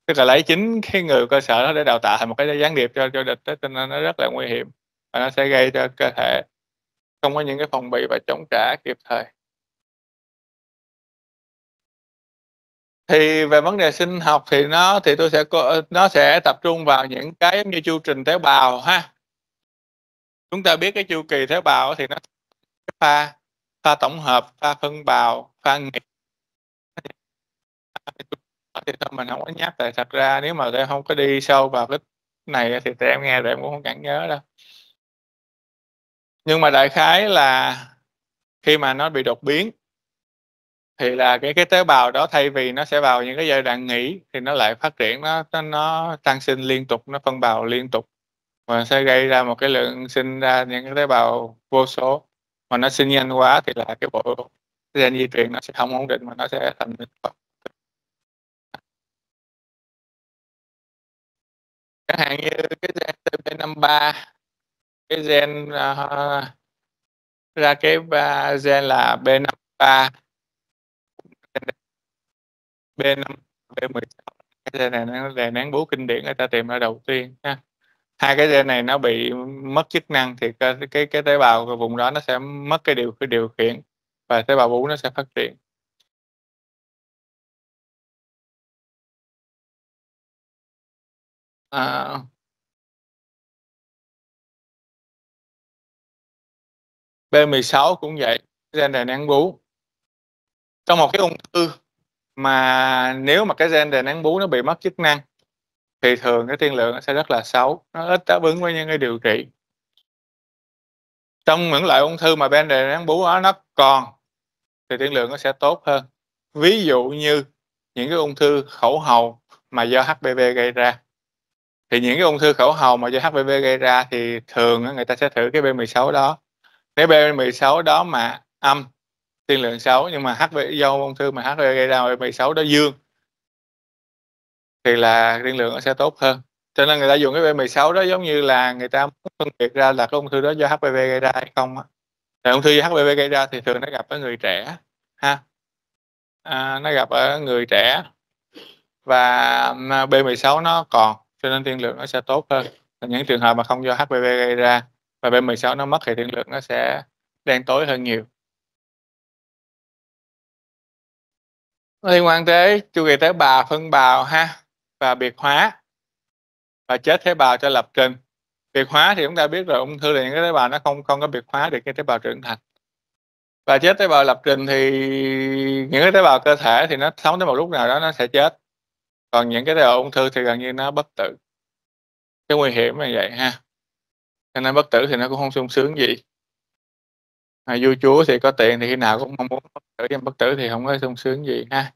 Tức là lấy chính cái người cơ sở đó để đào tạo thành một cái gián điệp cho cho địch đó, cho nên nó rất là nguy hiểm và nó sẽ gây cho cơ thể không có những cái phòng bị và chống trả kịp thời. Thì về vấn đề sinh học thì nó thì tôi sẽ có nó sẽ tập trung vào những cái giống như chu trình tế bào ha. Chúng ta biết cái chu kỳ tế bào thì nó pha pha tổng hợp, pha phân bào, pha nghiệp. Thì thôi mình không có nhắc, tại thật ra nếu mà em không có đi sâu vào cái này thì tụi em nghe rồi em cũng không cảm nhớ đâu. Nhưng mà đại khái là khi mà nó bị đột biến thì là cái cái tế bào đó thay vì nó sẽ vào những cái giai đoạn nghỉ thì nó lại phát triển nó nó nó tăng sinh liên tục, nó phân bào liên tục và sẽ gây ra một cái lượng sinh ra những cái tế bào vô số. Mà nó sinh nhanh quá thì là cái bộ gen di truyền nó sẽ không ổn định mà nó sẽ thành bệnh tật. Chẳng hạn như cái gen TP53, cái gen, uh, ờ, ra cái ờ, uh, gen là B53. B5, B16 cái gen này nó đè nén bố kinh điển người ta tìm ra đầu tiên ha. Hai cái gen này nó bị mất chức năng thì cái cái cái tế bào của vùng đó nó sẽ mất cái điều cái điều khiển và tế bào vú nó sẽ phát triển. À. B16 cũng vậy, gen đèn nén bú. Trong một cái ung thư mà nếu mà cái gen đèn nén bú nó bị mất chức năng thì thường cái tiên lượng nó sẽ rất là xấu, nó ít đáp ứng với những cái điều trị. Trong những loại ung thư mà bên đề nén bú đó nó còn thì tiên lượng nó sẽ tốt hơn. Ví dụ như những cái ung thư khẩu hầu mà do HPV gây ra. Thì những cái ung thư khẩu hầu mà do HPV gây ra thì thường người ta sẽ thử cái B16 đó. Nếu B16 đó mà âm, tiên lượng xấu nhưng mà HPV do ung thư mà HPV gây ra B16 đó dương thì là tiên lượng nó sẽ tốt hơn. Cho nên người ta dùng cái B16 đó giống như là người ta muốn phân biệt ra là cái ung thư đó do HPV gây ra hay không. Thì ung thư do HPV gây ra thì thường nó gặp ở người trẻ ha. À, nó gặp ở người trẻ và B16 nó còn cho nên tiên lượng nó sẽ tốt hơn. là những trường hợp mà không do HPV gây ra và B16 nó mất thì tiên lượng nó sẽ đen tối hơn nhiều. Liên quan tới chu kỳ tế bào, phân bào ha và biệt hóa và chết tế bào cho lập trình. Biệt hóa thì chúng ta biết rồi ung thư là những cái tế bào nó không không có biệt hóa được cái tế bào trưởng thành. Và chết tế bào lập trình thì những cái tế bào cơ thể thì nó sống tới một lúc nào đó nó sẽ chết. Còn những cái tế bào ung thư thì gần như nó bất tử. Cái nguy hiểm là vậy ha. Cho nên bất tử thì nó cũng không sung sướng gì. Mà vua chúa thì có tiền thì khi nào cũng mong muốn bất tử, nhưng bất tử thì không có sung sướng gì ha.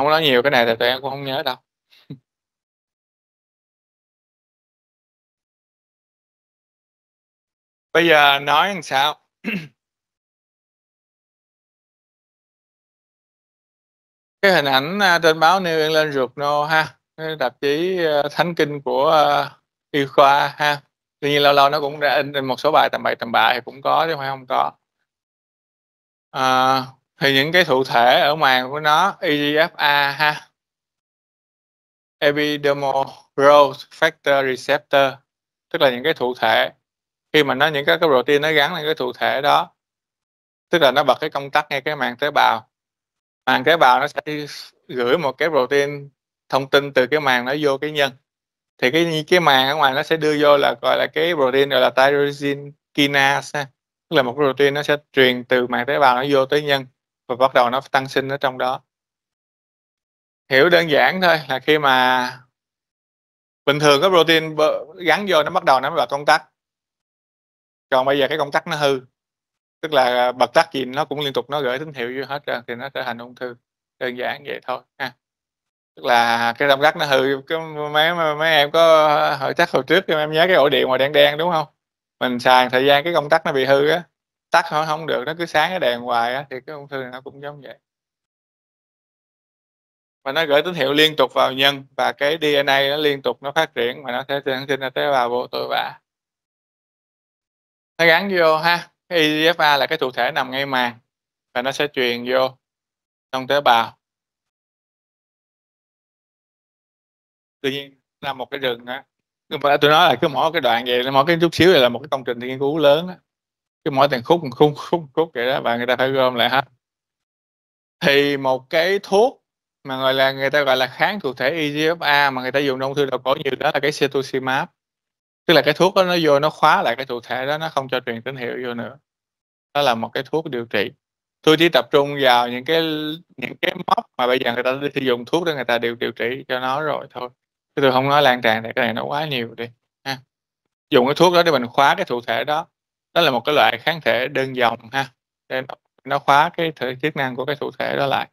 Không có nói nhiều cái này thì tụi em cũng không nhớ đâu. Bây giờ nói làm sao? Cái hình ảnh, à, trên báo New England Journal ha, cái tạp chí, ờ, thánh kinh của, ờ, y khoa ha. Tuy nhiên lâu lâu nó cũng ra in một số bài tầm bậy tầm bạ thì cũng có chứ không phải không có. à, thì những cái thụ thể ở màng của nó EGFA ha. Epidermal Growth Factor Receptor, tức là những cái thụ thể. Khi mà nó những cái cái protein nó gắn lên cái thụ thể đó, tức là nó bật cái công tắc ngay cái màng tế bào. Màng tế bào nó sẽ gửi một cái protein thông tin từ cái màng nó vô cái nhân. Thì cái cái màng ở ngoài nó sẽ đưa vô là, gọi là, cái protein gọi là tyrosine kinase tức là một cái protein nó sẽ truyền từ màng tế bào nó vô tới nhân và bắt đầu nó tăng sinh ở trong đó. Hiểu đơn giản thôi là khi mà bình thường cái protein gắn vô nó bắt đầu nó mới bật công tắc. Còn bây giờ cái công tắc nó hư, tức là à, bật tắt gì nó cũng liên tục nó gửi tín hiệu vô hết rồi thì nó trở thành ung thư, đơn giản vậy thôi ha. Tức là cái công tắc nó hư, cái mấy mấy em có à, hồi chắc hồi trước em nhớ cái ổ điện mà đen đen, đúng không Mình xài thời gian cái công tắc nó bị hư á, tắt không không được, nó cứ sáng cái đèn hoài á, thì cái ung thư nó cũng giống vậy. Và nó gửi tín hiệu liên tục vào nhân và cái DNA nó liên tục nó phát triển và nó sẽ sản sinh ra tế bào vô tội vạ. Nó gắn vô ha, cái EGFR là cái thụ thể nằm ngay màng và nó sẽ truyền vô trong tế bào. tự nhiên là một cái rừng á, mà tôi nói là cứ mỗi cái đoạn vậy, mỗi cái chút xíu này là một cái công trình nghiên cứu lớn á cái mỗi từng khúc, khúc, khúc, khúc vậy đó và người ta phải gom lại hết. Thì một cái thuốc mà, gọi là, người ta gọi là kháng thụ thể EGFR mà người ta dùng trong ung thư đầu cổ nhiều đó là cái cetuximab. Tức là cái thuốc đó nó vô nó khóa lại cái thụ thể đó, nó không cho truyền tín hiệu vô nữa. Đó là một cái thuốc điều trị. Tôi chỉ tập trung vào những cái những cái mốc mà bây giờ người ta sử dụng thuốc để người ta điều điều trị cho nó rồi thôi. Chứ tôi không nói lan tràn tại cái này nó quá nhiều đi ha. Dùng cái thuốc đó để mình khóa cái thụ thể đó, đó là một cái loại kháng thể đơn dòng ha, để nó nó khóa cái thể chức năng của cái thụ thể đó lại.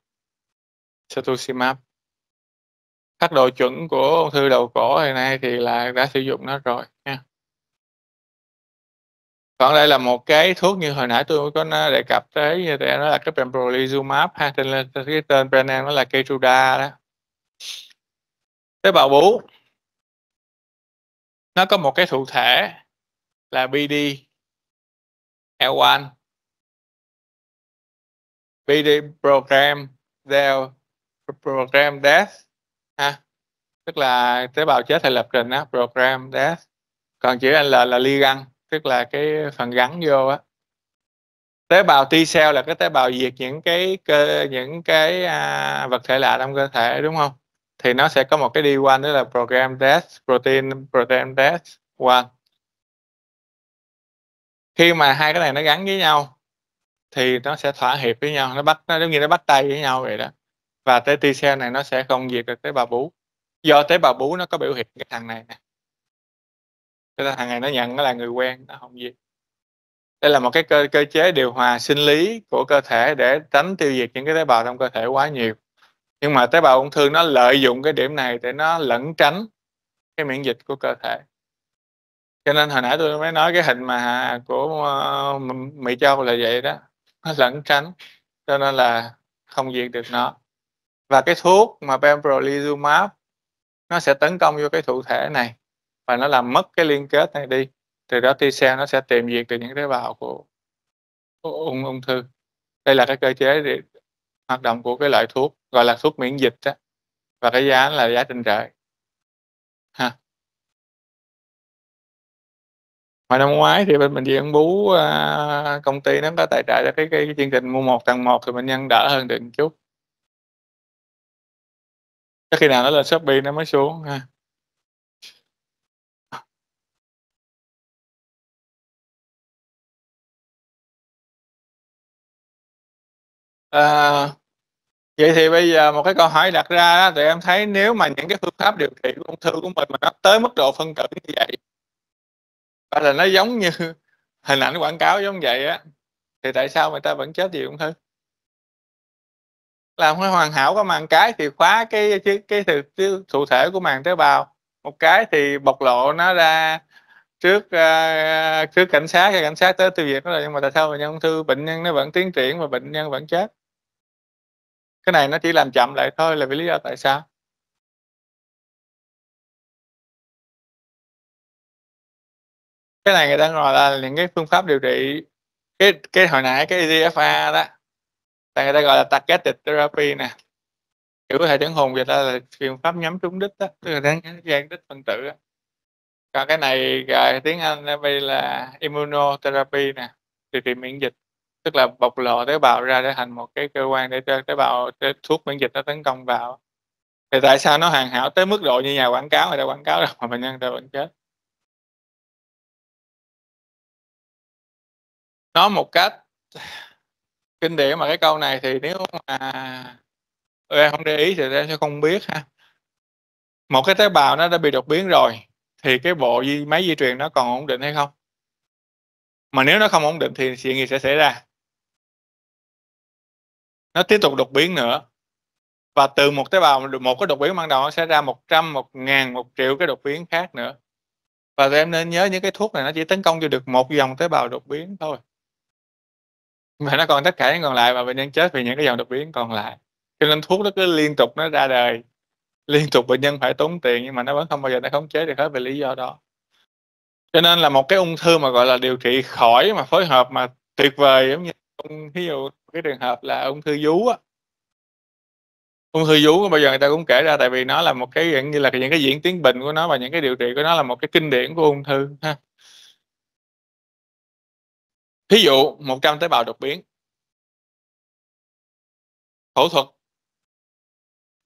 Cetuximab. Phác đồ chuẩn của ung thư đầu cổ hiện nay thì là đã sử dụng nó rồi nha Còn đây là một cái thuốc như hồi nãy tôi có đề cập tới như thế em nói là cái pembrolizumab ha, tên cái tên brand name nó là Keytruda đó. Tế bào bú Nó có một cái thụ thể là L1 PD program del program death ha, tức là tế bào chết hay lập trình á, program death. Còn chữ L là ligand, tức là cái phần gắn vô á. Tế bào T cell là cái tế bào diệt những cái cơ những cái, à, vật thể lạ trong cơ thể, đúng không? Thì nó sẽ có một cái D1 đó là program death protein program death one khi mà hai cái này nó gắn với nhau thì nó sẽ thỏa hiệp với nhau, nó bắt nó giống như nó bắt tay với nhau vậy đó. Và tế ti xe này nó sẽ không diệt được tế bào bú do tế bào bú nó có biểu hiện cái thằng này nè. Cho thằng này nó nhận nó là người quen, nó không diệt. Đây là một cái cơ cơ chế điều hòa sinh lý của cơ thể để tránh tiêu diệt những cái tế bào trong cơ thể quá nhiều. Nhưng mà tế bào ung thư nó lợi dụng cái điểm này để nó lẩn tránh cái miễn dịch của cơ thể. Cho nên hồi nãy tôi mới nói cái hình mà của, ờ, Mỹ Châu là vậy đó, nó lẩn tránh, cho nên là không diệt được nó. Và cái thuốc mà pembrolizumab nó sẽ tấn công vô cái thụ thể này và nó làm mất cái liên kết này đi, từ đó T cell nó sẽ tìm diệt được những tế bào của ung ung thư. Đây là cái cơ chế để hoạt động của cái loại thuốc, gọi là thuốc miễn dịch đó. và cái giá là giá trên trời. Ha hồi năm ngoái thì bên bệnh viện bú à, công ty nó có tài trợ cho cái, cái, cái chương trình mua một tặng một thì bệnh nhân đỡ hơn được một chút. Chắc khi nào nó lên shopee nó mới xuống ha. À, vậy thì bây giờ một cái câu hỏi đặt ra đó, thì em thấy nếu mà những cái phương pháp điều trị ung thư của mình mà nó tới mức độ phân tử như vậy và là nó giống như hình ảnh quảng cáo giống vậy á. Thì tại sao người ta vẫn chết gì ung thư làm cái hoàn hảo có màng cái thì khóa cái cái cái, thực cái thụ thể của màng tế bào. Một cái thì bộc lộ nó ra trước uh, trước cảnh sát hay cảnh sát tới tiêu diệt nó là nhưng mà tại sao bệnh nhân ung thư bệnh nhân nó vẫn tiến triển và bệnh nhân vẫn chết? Cái này nó chỉ làm chậm lại thôi là vì lý do tại sao. Cái này người ta gọi là những cái phương pháp điều trị cái cái hồi nãy, cái EGFR đó. Là người ta gọi là targeted therapy nè. Kiểu hệ chấn hồn người ta là phương pháp nhắm trúng đích đó, tức là đang gian đích phân tử đó. còn cái này gọi tiếng Anh đây là immunotherapy nè, điều trị miễn dịch. Tức là bộc lộ tế bào ra để thành một cái cơ quan để cho tế bào, để thuốc miễn dịch nó tấn công vào. Thì tại sao nó hoàn hảo tới mức độ như nhà quảng cáo, người ta quảng cáo rồi mà bệnh nhân ta vẫn chết? Nói một cách kinh điển mà cái câu này thì nếu mà em không để ý thì em sẽ không biết ha. Một cái tế bào nó đã bị đột biến rồi thì cái bộ di máy di truyền nó còn ổn định hay không? Mà nếu nó không ổn định thì chuyện gì sẽ xảy ra? Nó tiếp tục đột biến nữa. Và từ một tế bào một cái đột biến ban đầu nó sẽ ra 100, một ngàn, một triệu cái đột biến khác nữa. Và em nên nhớ những cái thuốc này nó chỉ tấn công cho được một dòng tế bào đột biến thôi mà nó còn tất cả những còn lại mà bệnh nhân chết vì những cái dòng đột biến còn lại. Cho nên thuốc nó cứ liên tục nó ra đời. Liên tục bệnh nhân phải tốn tiền nhưng mà nó vẫn không bao giờ nó khống chế được hết về lý do đó. Cho nên là một cái ung thư mà gọi là điều trị khỏi mà phối hợp mà tuyệt vời, giống như ví dụ cái trường hợp là ung thư vú á. Ung thư vú bây giờ người ta cũng kể ra tại vì nó là một cái dạng như là những cái diễn tiến bệnh của nó và những cái điều trị của nó là một cái kinh điển của ung thư, ha. Thí dụ 100 tế bào đột biến. Phẫu thuật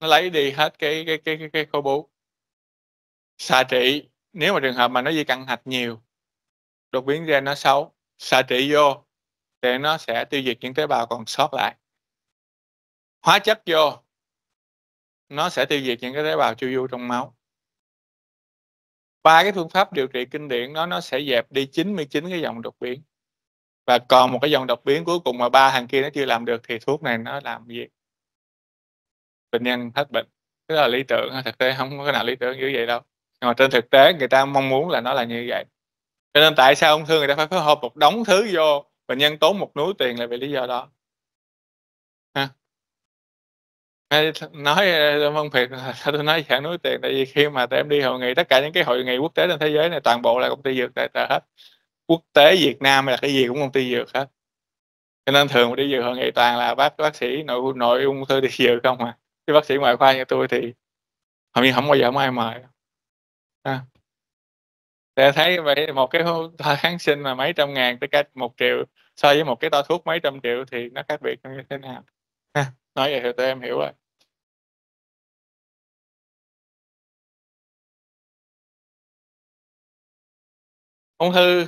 nó lấy đi hết cái cái cái cái, cái khối bú. Xạ trị nếu mà trường hợp mà nó di căn hạch nhiều, đột biến gen nó xấu, xạ trị vô thì nó sẽ tiêu diệt những tế bào còn sót lại. Hóa chất vô nó sẽ tiêu diệt những cái tế bào chu du trong máu. Ba cái phương pháp điều trị kinh điển đó nó sẽ dẹp đi 99 cái dòng đột biến và còn một cái dòng đột biến cuối cùng mà ba thằng kia nó chưa làm được thì thuốc này nó làm gì? Bệnh nhân hết bệnh. Cái đó là lý tưởng thực tế không có cái nào lý tưởng như vậy đâu. Nhưng mà trên thực tế người ta mong muốn là nó là như vậy. Cho nên tại sao ung thư người ta phải phối hợp một đống thứ vô, bệnh nhân tốn một núi tiền là vì lý do đó. Ha. Nói ờ, phân biệt tôi nói chẳng núi tiền, tại vì khi mà tụi em đi hội nghị, tất cả những cái hội nghị quốc tế trên thế giới này toàn bộ là công ty dược tài trợ hết quốc tế Việt Nam hay là cái gì cũng công ty dược hết cho nên thường đi dược hội nghị toàn là bác bác sĩ, nội nội ung thư đi dược không à cái bác sĩ ngoại khoa như tôi thì hầu như không bao giờ không ai mời à. để thấy vậy một cái kháng sinh mà mấy trăm ngàn tới cách một triệu, so với một cái to thuốc mấy trăm triệu thì nó khác biệt như thế nào à. nói vậy thì tụi em hiểu rồi ung thư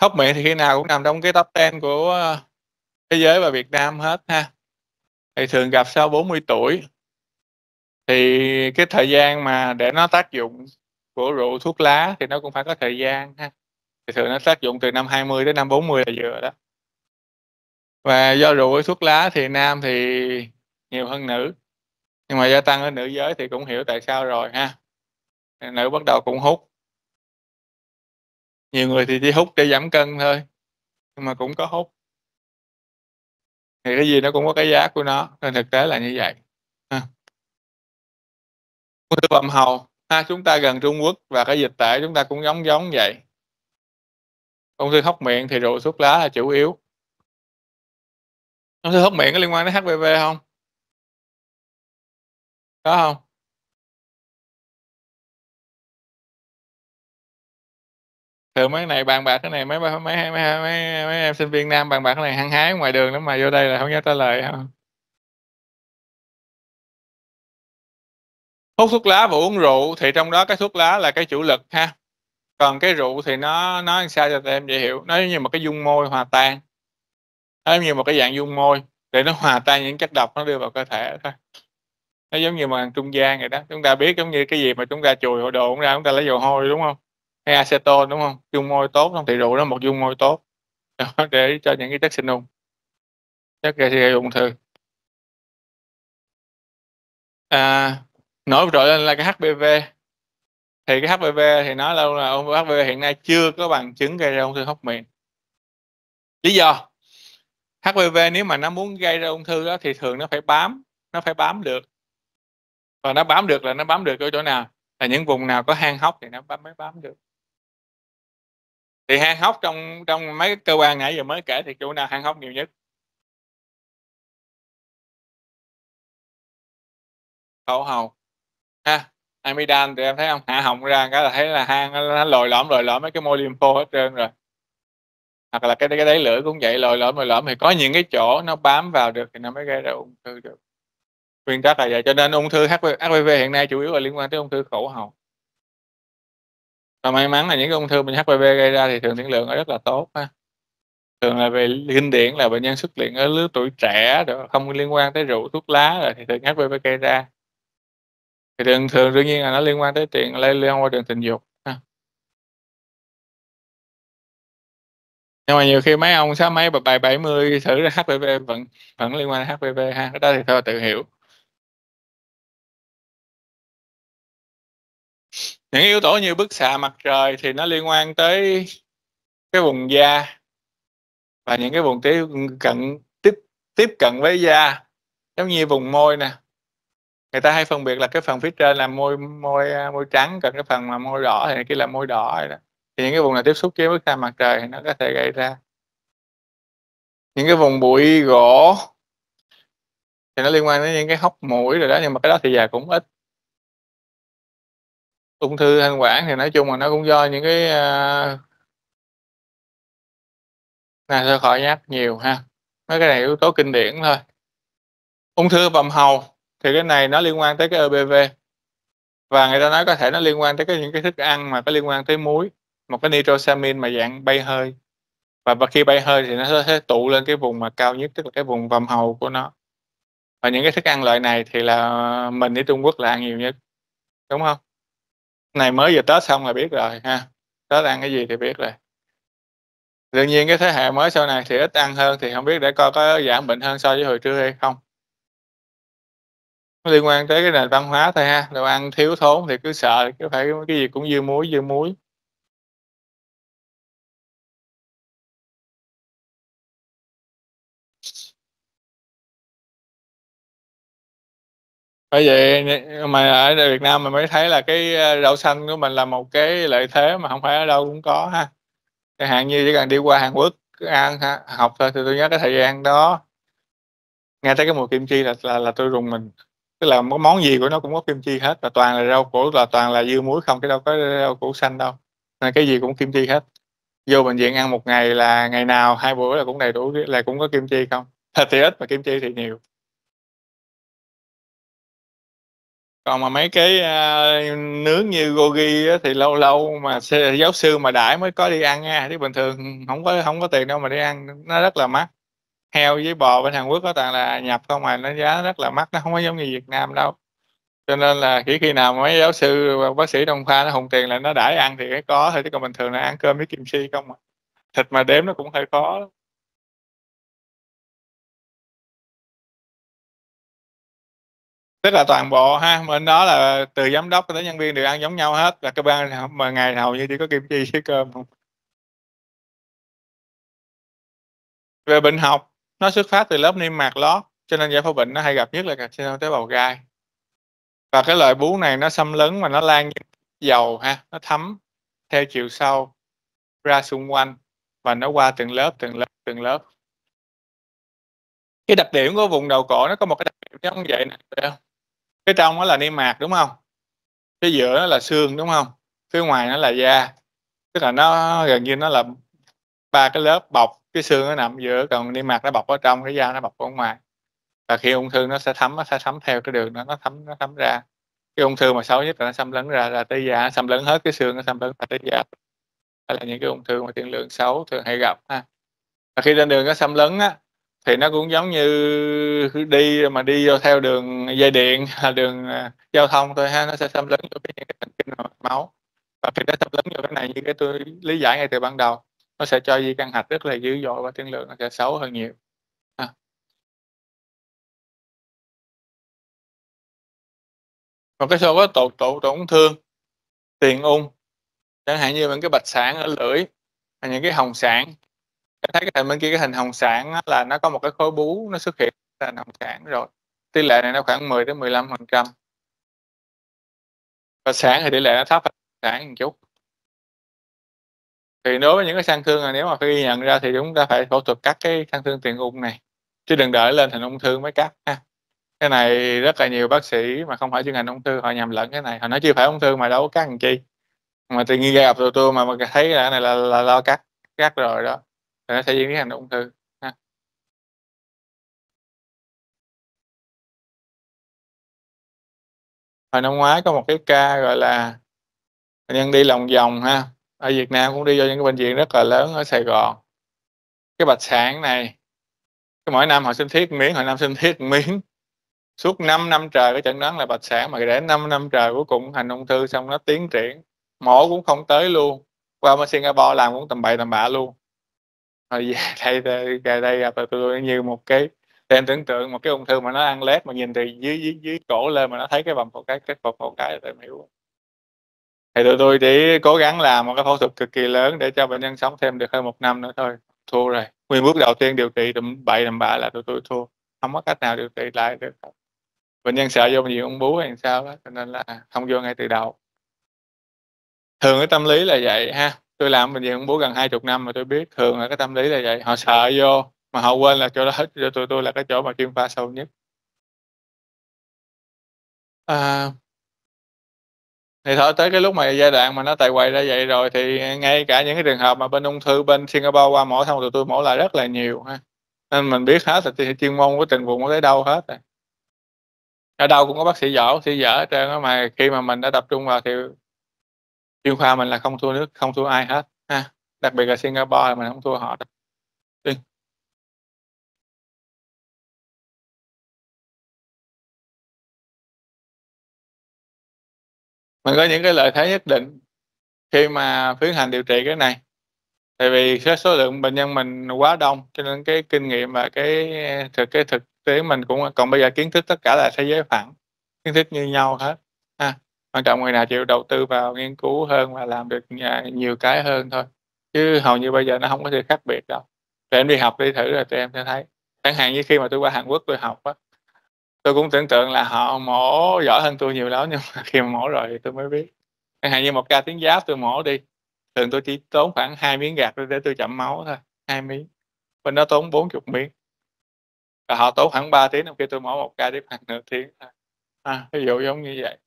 hốc miệng thì khi nào cũng nằm trong cái top 10 của ờ, thế giới và Việt Nam hết ha. Thì thường gặp sau 40 tuổi. Thì cái thời gian mà để nó tác dụng của rượu thuốc lá thì nó cũng phải có thời gian ha. Thì thường nó tác dụng từ năm 20 đến năm 40 là vừa đó. Và do rượu với thuốc lá thì nam thì nhiều hơn nữ. Nhưng mà gia tăng ở nữ giới thì cũng hiểu tại sao rồi ha. Nữ bắt đầu cũng hút nhiều người thì chỉ hút để giảm cân thôi, nhưng mà cũng có hút. Thì cái gì nó cũng có cái giá của nó, nên thực tế là như vậy. Ha. ung thư bầm hầu. Ha, chúng ta gần Trung Quốc và cái dịch tễ chúng ta cũng giống giống vậy. Ung thư hốc miệng thì rượu thuốc lá là chủ yếu. Ung thư hốc miệng có liên quan đến HPV không? Có không? Thường mấy này bàn bạc cái này mấy mấy mấy mấy, mấy, mấy em sinh viên nam bàn bạc cái này hăng hái ngoài đường lắm mà vô đây là không dám trả lời. Không hút thuốc lá và uống rượu thì trong đó cái thuốc lá là cái chủ lực ha. Còn cái rượu thì nó nó sao cho em dễ hiểu? Nó như một cái dung môi hòa tan. Nó như một cái dạng dung môi để nó hòa tan những chất độc nó đưa vào cơ thể thôi. Nó giống như mà trung gian vậy đó. Chúng ta biết giống như cái gì mà chúng ta chùi hộ đồ ra chúng ta lấy dầu hôi đúng không? Hay acetone đúng không? Dung môi tốt không thì rượu đó một dung môi tốt. Để cho những cái chất sinh ung chất gây ung thư à, nổi trội lên là cái HPV thì cái HPV thì nói lâu là HPV hiện nay chưa có bằng chứng gây ra ung thư hốc miệng. Lý do? HPV nếu mà nó muốn gây ra ung thư đó thì thường nó phải bám nó phải bám được. Và nó bám được là nó bám được ở chỗ nào? Là những vùng nào có hang hốc thì nó bám mới bám được thì hang hốc trong trong mấy cơ quan nãy giờ mới kể thì chỗ nào hang hốc nhiều nhất? Khẩu hầu ha amidan thì em thấy không? Hạ hồng ra cái là thấy là hang nó lồi lõm lồi lõm mấy cái mô lympho hết trơn rồi. Hoặc là cái cái đáy lưỡi cũng vậy, lồi lõm lồi lõm thì có những cái chỗ nó bám vào được thì nó mới gây ra ung thư được. Nguyên tắc là vậy, cho nên ung thư HPV hiện nay chủ yếu là liên quan tới ung thư khẩu hầu và may mắn là những cái ung thư bệnh HPV gây ra thì thường tiên lượng nó rất là tốt ha. Thường là về kinh điển là bệnh nhân xuất hiện ở lứa tuổi trẻ rồi không liên quan tới rượu, thuốc lá rồi thì thường HPV gây ra. Thì thường thường đương nhiên là nó liên quan tới chuyện lây liên qua đường tình dục ha. nhưng mà nhiều khi mấy ông sáu mấy bài 70 thử ra HPV vẫn vẫn liên quan đến HPV ha. Cái đó thì thôi, tự hiểu. Những yếu tố như bức xạ mặt trời thì nó liên quan tới cái vùng da và những cái vùng tiếp cận, tiếp tiếp cận với da. Giống như vùng môi nè, người ta hay phân biệt là cái phần phía trên là môi môi à, môi trắng, còn cái phần mà môi đỏ thì kia là môi đỏ rồi đó. Thì những cái vùng nào tiếp xúc với bức xạ mặt trời thì nó có thể gây ra. Những cái vùng bụi gỗ thì nó liên quan đến những cái hốc mũi rồi đó, nhưng mà cái đó thì già cũng ít ung thư thanh quản thì nói chung là nó cũng do những cái uh, này thôi khỏi nhắc nhiều ha. Mấy cái này yếu tố kinh điển thôi. Ung thư bầm hầu thì cái này nó liên quan tới cái EBV và người ta nói có thể nó liên quan tới cái những cái thức ăn mà có liên quan tới muối một cái nitrosamin mà dạng bay hơi. Và khi bay hơi thì nó sẽ tụ lên cái vùng mà cao nhất tức là cái vùng vòng hầu của nó. Và những cái thức ăn loại này thì là ờ, mình ở Trung Quốc là ăn nhiều nhất. Đúng không? Này, mới vừa Tết xong là biết rồi, ha. Tết ăn cái gì thì biết rồi. Đương nhiên cái thế hệ mới sau này thì ít ăn hơn, thì không biết để coi có giảm bệnh hơn so với hồi trước hay không. Liên quan tới cái nền văn hóa thôi ha, đồ ăn thiếu thốn thì cứ sợ, cứ phải cái gì cũng dưa muối dưa muối. Bởi vậy mà ở Việt Nam mình mới thấy là cái ờ, rau xanh của mình là một cái lợi thế mà không phải ở đâu cũng có ha. Chẳng hạn như chỉ cần đi qua Hàn Quốc ăn học thôi thì tôi nhớ cái thời gian đó nghe tới cái mùi kim chi là là, là tôi rùng mình. Tức là món gì của nó cũng có kim chi hết và toàn là rau củ là toàn là dưa muối không cái đâu có rau củ xanh đâu. Nên cái gì cũng kim chi hết. Vô bệnh viện ăn một ngày là ngày nào hai bữa là cũng đầy đủ là cũng có kim chi không? Thịt thì ít mà kim chi thì nhiều. Còn mà mấy cái uh, nướng như gogi á, thì lâu lâu mà giáo sư mà đãi mới có đi ăn nha. Chứ bình thường không có không có tiền đâu mà đi ăn nó rất là mắc. Heo với bò bên Hàn Quốc có toàn là nhập không mà nó giá rất là mắc nó không có giống như Việt Nam đâu. Cho nên là chỉ khi nào mấy giáo sư bác sĩ đông khoa nó hùng tiền là nó đãi ăn thì cái có thôi chứ còn bình thường là ăn cơm với kim chi không mà thịt mà đếm nó cũng hơi khó tức là toàn bộ ha, bên đó là từ giám đốc tới nhân viên đều ăn giống nhau hết và cơ bản mà ngày hầu như chỉ có kim chi với cơm không? Về bệnh học, nó xuất phát từ lớp niêm mạc lót, cho nên giải phẫu bệnh nó hay gặp nhất là carcinoma tế bào gai. Và cái loại bú này nó xâm lấn mà nó lan dầu ha, nó thấm theo chiều sâu ra xung quanh và nó qua từng lớp từng lớp từng lớp. Cái đặc điểm của vùng đầu cổ nó có một cái đặc điểm giống vậy nè cái trong đó là niêm mạc, đúng không? Cái giữa nó là xương, đúng không? Phía ngoài nó là da. Tức là nó gần như nó là ba cái lớp bọc, cái xương nó nằm giữa, còn niêm mạc nó bọc ở trong, cái da nó bọc ở ngoài. Và khi ung thư nó sẽ thấm, nó sẽ thấm theo cái đường đó, nó thấm nó thấm ra. Cái ung thư mà xấu nhất là nó xâm lấn ra ra tới da, nó xâm lấn hết cái xương, nó xâm lấn ra tới da. Đó là những cái ung thư mà tiên lượng xấu thường hay gặp ha. Và khi trên đường nó xâm lấn á thì nó cũng giống như đi mà đi vô theo đường dây điện là đường, à, giao thông thôi ha, nó sẽ xâm lấn vô cái những cái thần kinh mạch máu. Và khi nó xâm lấn vô cái này như cái tôi lý giải ngay từ ban đầu, nó sẽ cho di căn hạch rất là dữ dội và tiên lượng nó sẽ xấu hơn nhiều. à. Một cái số có tổn tổn tổn thương tiền ung, chẳng hạn như những cái bạch sản ở lưỡi, hay những cái hồng sản. Bạn thấy cái hình bên kia cái hình hồng sản á là nó có một cái khối bú nó xuất hiện là hồng sản rồi. Tỷ lệ này nó khoảng 10 đến 15%. Bạch sản thì tỷ lệ nó thấp hơn sản một chút. Thì đối với những cái sang thương này nếu mà phải ghi nhận ra thì chúng ta phải phẫu thuật cắt cái sang thương tiền ung này, chứ đừng đợi lên thành ung thư mới cắt ha. Cái này rất là nhiều bác sĩ mà không phải chuyên ngành ung thư họ nhầm lẫn cái này, họ nói chưa phải ung thư mà đâu có cắt làm chi. Mà tự nhiên gặp tụi tôi mà mà thấy là cái này là là lo cắt cắt rồi đó, Ờ, thì nó sẽ diễn biến thành ung thư ha. Hồi năm ngoái có một cái ca, gọi là, bệnh nhân đi lòng vòng ha, ở Việt Nam cũng đi vô những cái bệnh viện rất là lớn ở Sài Gòn. Cái bạch sản này, cái mỗi năm họ sinh thiết miếng, họ năm sinh thiết miếng. Suốt 5 năm trời cái chẩn đoán là bạch sản mà để 5 năm trời cuối cùng thành ung thư xong nó tiến triển, mổ cũng không tới luôn, qua bên Singapore làm cũng tầm bậy tầm bạ luôn. Rồi về đây đây đây gặp tôi như một cái thì em tưởng tượng một cái ung thư mà nó ăn lét mà nhìn từ dưới dưới dưới cổ lên mà nó thấy cái vòng cổ cái cái vòng cổ cái là em hiểu. Thì tụi tôi chỉ cố gắng làm một cái phẫu thuật cực kỳ lớn để cho bệnh nhân sống thêm được hơn một năm nữa thôi, thua rồi. Nguyên bước đầu tiên điều trị tầm bậy tầm bạ là tụi tôi thua, không có cách nào điều trị lại được. Bệnh nhân sợ vô bệnh ung bú hay sao đó, cho nên là không vô ngay từ đầu. Thường cái tâm lý là vậy ha, tôi làm bệnh viện ung bướu gần 20 năm mà tôi biết thường là cái tâm lý là vậy, họ sợ vô mà họ quên là chỗ đó cho tụi tôi là cái chỗ mà chuyên khoa sâu nhất. À. Thì thôi tới cái lúc mà giai đoạn mà nó tại quầy ra vậy rồi thì ngay cả những cái trường hợp mà bên ung thư bên Singapore qua mổ xong tụi tôi mổ lại rất là nhiều ha. Nên mình biết hết rồi chuyên môn của từng vùng tới đâu hết rồi. Ở đâu cũng có bác sĩ giỏi, bác sĩ dở trên trơn á, mà khi mà mình đã tập trung vào thì chuyên khoa mình là không thua nước không thua ai hết ha, đặc biệt là Singapore là mình không thua họ đâu. Mình có những cái lợi thế nhất định khi mà tiến hành điều trị cái này. Tại vì số lượng bệnh nhân mình quá đông, cho nên cái kinh nghiệm và cái thực cái thực tế mình cũng còn bây giờ kiến thức tất cả là thế giới phẳng, kiến thức như nhau hết ha. Quan trọng người nào chịu đầu tư vào nghiên cứu hơn và làm được nhiều cái hơn thôi, chứ hầu như bây giờ nó không có sự khác biệt đâu. Tụi em đi học đi thử rồi tụi em sẽ thấy. Chẳng hạn như khi mà tôi qua Hàn Quốc tôi học á, tôi cũng tưởng tượng là họ mổ giỏi hơn tôi nhiều lắm, nhưng mà khi mà mổ rồi thì tôi mới biết. Chẳng hạn như một ca tiếng giáp tôi mổ đi, thường tôi chỉ tốn khoảng hai miếng gạt để tôi chậm máu thôi, hai miếng, bên đó tốn 40 miếng. Và họ tốn khoảng 3 tiếng, trong khi tôi mổ một ca chỉ khoảng nửa tiếng thôi. À, ví dụ giống như vậy.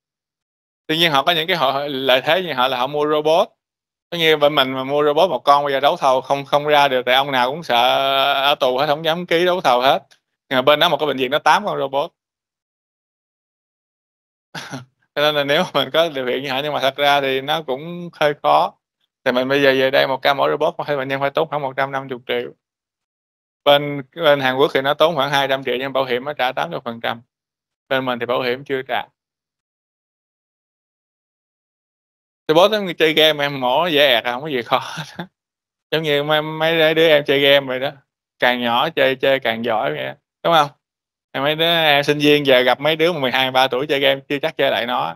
Tuy nhiên họ có những cái họ lợi thế như họ là họ mua robot. Tất nhiên bên mình mà mua robot một con bây giờ đấu thầu không không ra được tại ông nào cũng sợ ở tù hết, không dám ký đấu thầu hết. Nhưng mà bên đó một cái bệnh viện nó tám con robot. Cho nên là nếu mình có điều kiện như họ nhưng mà thật ra thì nó cũng hơi khó. Thì mình bây giờ về đây một ca mổ robot mà bệnh nhân phải tốn khoảng 150.000.000. Bên bên Hàn Quốc thì nó tốn khoảng 200 triệu nhưng bảo hiểm nó trả 80%. Bên mình thì bảo hiểm chưa trả. Thì bố như chơi game em mổ dễ ẹc à, không có gì khó. Giống như mấy mấy đứa em chơi game vậy đó, càng nhỏ chơi chơi càng giỏi vậy đúng không mấy đứa em sinh viên giờ gặp mấy đứa mà 12, 13 tuổi chơi game chưa chắc chơi lại nó.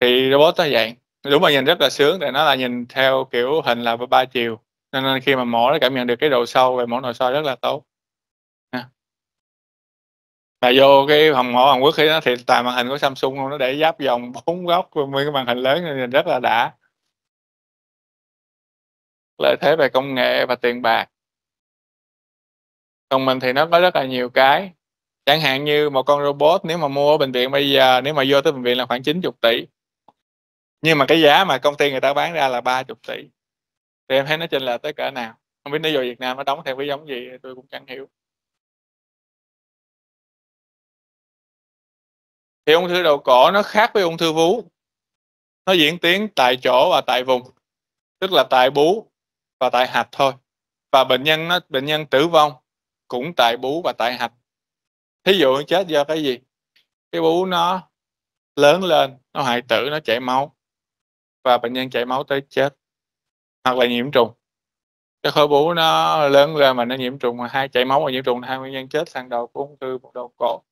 Thì robot nó vậy, đúng là nhìn rất là sướng tại nó là nhìn theo, kiểu, hình là ba chiều, nên khi mà mổ nó cảm nhận được cái độ sâu về mổ nội soi rất là tốt. Ha. Mà vô cái phòng mổ Hàn Quốc khi nó thiệt toàn màn hình của Samsung không nó để giáp vòng bốn góc với cái màn hình lớn nên nhìn rất là đã. Lợi thế về công nghệ và tiền bạc. Còn mình thì nó có rất là nhiều cái, chẳng hạn như một con robot nếu mà mua ở bệnh viện bây giờ, nếu mà vô tới bệnh viện là khoảng 90 tỷ Nhưng mà cái giá mà công ty người ta bán ra là 30 tỷ Thì em thấy nó trên là tới cỡ nào? không biết nó vô Việt Nam nó đóng theo cái giống gì tôi cũng chẳng hiểu. Thì ung thư đầu cổ nó khác với ung thư vú. Nó diễn tiến tại chỗ và tại vùng, tức là tại bú và tại hạch thôi. và bệnh nhân nó bệnh nhân tử vong cũng tại bú và tại hạch. Thí dụ chết do cái gì? Cái bú nó lớn lên nó hoại tử nó chảy máu. Và bệnh nhân chảy máu tới chết. Hoặc là nhiễm trùng. Cái khối bú nó lớn lên mà nó nhiễm trùng mà hai chảy máu và nhiễm trùng hai nguyên nhân chết sang đầu của ung thư một đầu cổ.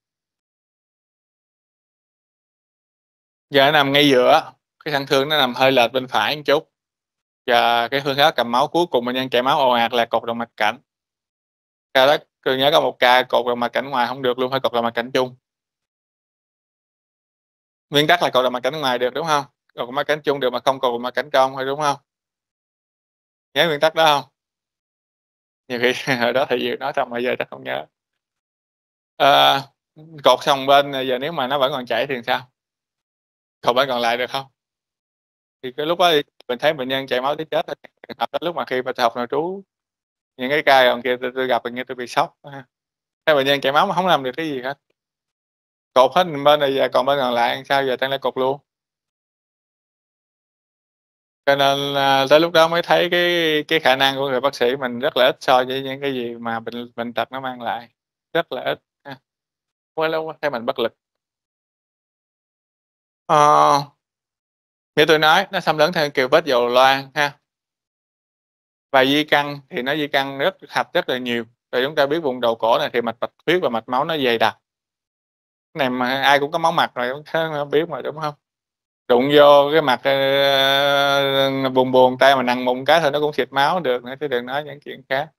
Giờ nó nằm ngay giữa cái thẳng thương nó nằm hơi lệch bên phải một chút. Và cái phương pháp cầm máu cuối cùng bệnh nhân chảy máu ồ ạt là cột động mạch cảnh. Ca đó tôi nhớ có một ca cột động mạch cảnh ngoài không được luôn phải cột động mạch cảnh chung. Nguyên tắc là cột động mạch cảnh ngoài được đúng không? Cột động mạch cảnh chung được mà không cột động mạch cảnh trong thôi đúng không? Nhớ nguyên tắc đó không? Nhiều khi hồi đó thì Diệu nói xong bây giờ chắc không nhớ. À, cột xong bên giờ nếu mà nó vẫn còn chảy thì sao? Cột bên còn lại được không? Thì cái lúc đó mình thấy bệnh nhân chảy máu tới chết đó lúc mà khi mà học nội trú những cái ca còn kia tôi, tôi gặp bệnh nhân tôi bị sốc thấy bệnh nhân chảy máu mà không làm được cái gì hết. Cột hết bên này giờ còn bên còn lại sao giờ tăng lại cột luôn? Cho nên à, tới lúc đó mới thấy cái cái khả năng của người bác sĩ mình rất là ít so với những cái gì mà bệnh bệnh tật nó mang lại. Rất là ít quá lâu quá thấy mình bất lực ờ, như tôi nói nó xâm lấn theo kiểu vết dầu loang ha. Và di căn thì nó di căn rất hạch rất là nhiều. Và chúng ta biết vùng đầu cổ này thì mạch bạch huyết và mạch máu nó dày đặc. Này mà ai cũng có máu mặt rồi cũng biết mà đúng không? Đụng vô cái mặt uh, buồn buồn tay mà nặng mụn cái thôi nó cũng xịt máu được nữa chứ đừng nói những chuyện khác.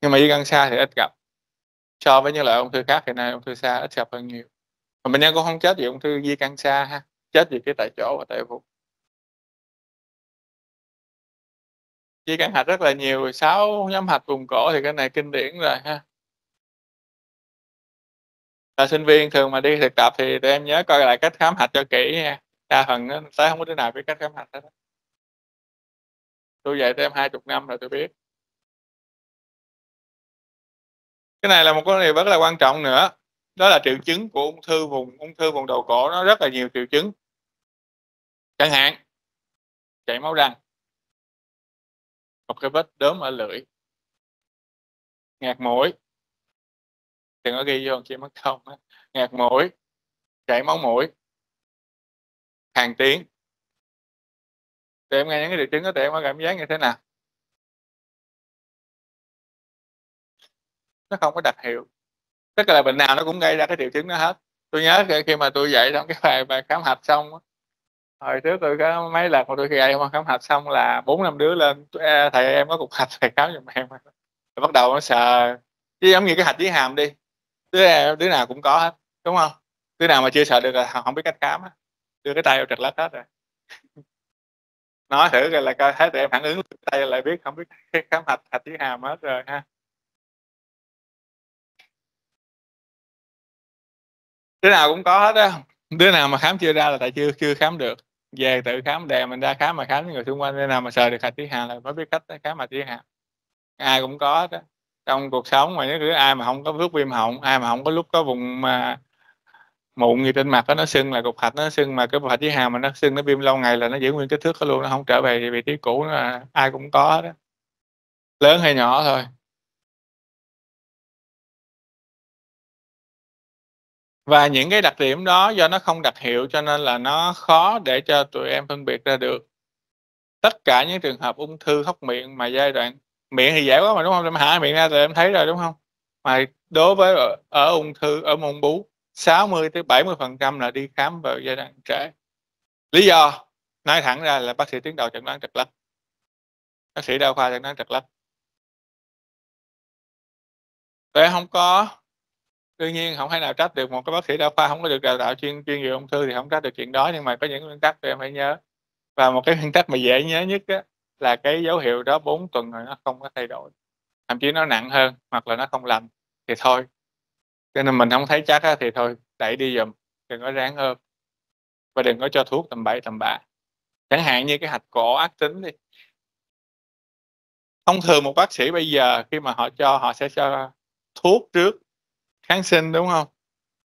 Nhưng mà di căn xa thì ít gặp. So với những loại ung thư khác thì nay ung thư xa ít gặp hơn nhiều mà bệnh nhân cũng không chết vì ung thư di căn xa ha? Chết vì cái tại chỗ và tại vùng? Di căn hạch rất là nhiều, sáu nhóm hạch vùng cổ thì cái này kinh điển rồi ha. Là sinh viên thường mà đi thực tập thì tụi em nhớ coi lại cách khám hạch cho kỹ nha. Đa phần nó tới không có đứa nào biết cách khám hạch hết tôi dạy tụi em hai chục năm rồi tôi biết. Cái này là một cái điều rất là quan trọng nữa đó là triệu chứng của ung thư vùng, ung thư vùng đầu cổ, nó rất là nhiều triệu chứng. Chẳng hạn, chảy máu răng, một cái vết đốm ở lưỡi, ngạt mũi. Đừng có ghi vô chỉ mất công ngạt mũi, chảy máu mũi, hàng tiếng. Thì em nghe những cái triệu chứng đó thì em có cảm giác như thế nào? Nó không có đặc hiệu tức là bệnh nào nó cũng gây ra cái triệu chứng đó hết. Tôi nhớ khi mà tôi dạy trong cái bài bài khám hạch xong hồi trước tôi có mấy lần mà tôi khi dạy mà khám hạch xong là bốn năm đứa lên thầy em có cục hạch thầy khám giùm em. Bắt đầu nó sợ. Chứ giống như cái hạch dưới hàm đi, đứa đứa nào cũng có hết, đúng không? Đứa nào mà chưa sợ được là không biết cách khám á, đưa cái tay vào trật lách hết rồi. Nói thử rồi là coi, thấy tụi em phản ứng tay lại biết không biết khám hạch hạch dưới hàm hết rồi ha. Đứa nào cũng có hết á đứa nào mà khám chưa ra là tại chưa chưa khám được. Về tự khám đè mình ra khám mà khám với người xung quanh đứa nào mà sờ được hạch dưới hà là mới biết cách khám hạch dưới hà. Ai cũng có đó trong cuộc sống mà nếu ai mà không có lúc viêm họng ai mà không có lúc có vùng mà mụn gì trên mặt đó, nó sưng là cục hạch nó sưng mà cái hạch dưới hàm mà nó sưng nó viêm lâu ngày là nó giữ nguyên kích thước đó luôn nó không trở về vị trí cũ là ai cũng có đó lớn hay nhỏ thôi. Và những cái đặc điểm đó do nó không đặc hiệu cho nên là nó khó để cho tụi em phân biệt ra được. Tất cả những trường hợp ung thư hốc miệng mà giai đoạn miệng thì dễ quá mà đúng không? Em hạ miệng ra thì em thấy rồi đúng không? Mà đối với ở, ở ung thư ở môn bú 60 tới 70 phần trăm là đi khám vào giai đoạn trễ. Lý do nói thẳng ra là bác sĩ tuyến đầu chẩn đoán trật lắc bác sĩ đa khoa chẩn đoán trật lắc tụi em không có đương nhiên không thể nào trách được một cái bác sĩ đa khoa không có được đào tạo chuyên chuyên về ung thư thì không trách được chuyện đó nhưng mà có những nguyên tắc em phải nhớ. Và một cái nguyên tắc mà dễ nhớ nhất á, là cái dấu hiệu đó 4 tuần rồi nó không có thay đổi. Thậm chí nó nặng hơn hoặc là nó không lành thì thôi. Cho nên mình không thấy chắc á, thì thôi đẩy đi dùm đừng có ráng ôm. Và đừng có cho thuốc tầm bậy tầm bạ. Chẳng hạn như cái hạch cổ ác tính đi. Thông thường một bác sĩ bây giờ khi mà họ cho họ sẽ cho thuốc trước kháng sinh đúng không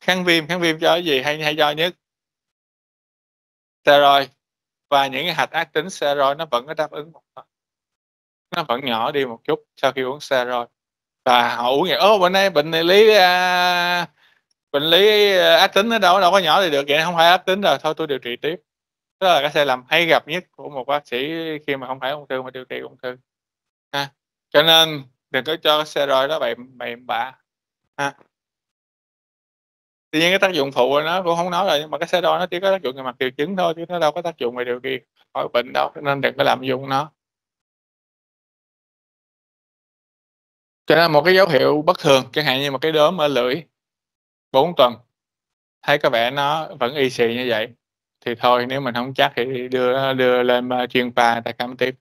kháng viêm kháng viêm cho cái gì hay hay cho nhất steroid và những cái hạch ác tính steroid nó vẫn có đáp ứng một phần nó vẫn nhỏ đi một chút sau khi uống steroid. Và họ uống vậy: "Ô, bệnh này bệnh này lý, à, bệnh lý à, ác tính nó đâu đâu có nhỏ thì được, vậy không phải ác tính rồi, thôi tôi điều trị tiếp." Đó là cái sai lầm hay gặp nhất của một bác sĩ khi mà không phải ung thư mà điều trị ung thư, ha. Cho nên đừng có cho steroid đó bậy bậy bạ, ha. Tuy nhiên cái tác dụng phụ của nó cũng không nói rồi, nhưng mà cái steroid nó chỉ có tác dụng về mặt triệu chứng thôi chứ nó đâu có tác dụng về điều gì khỏi bệnh đâu, nên đừng có lạm dụng nó. Cho nên một cái dấu hiệu bất thường, chẳng hạn như một cái đốm ở lưỡi 4 tuần, thấy có vẻ nó vẫn y xì như vậy, thì thôi nếu mình không chắc thì đưa đưa lên, ờ, chuyên khoa người ta khám tiếp,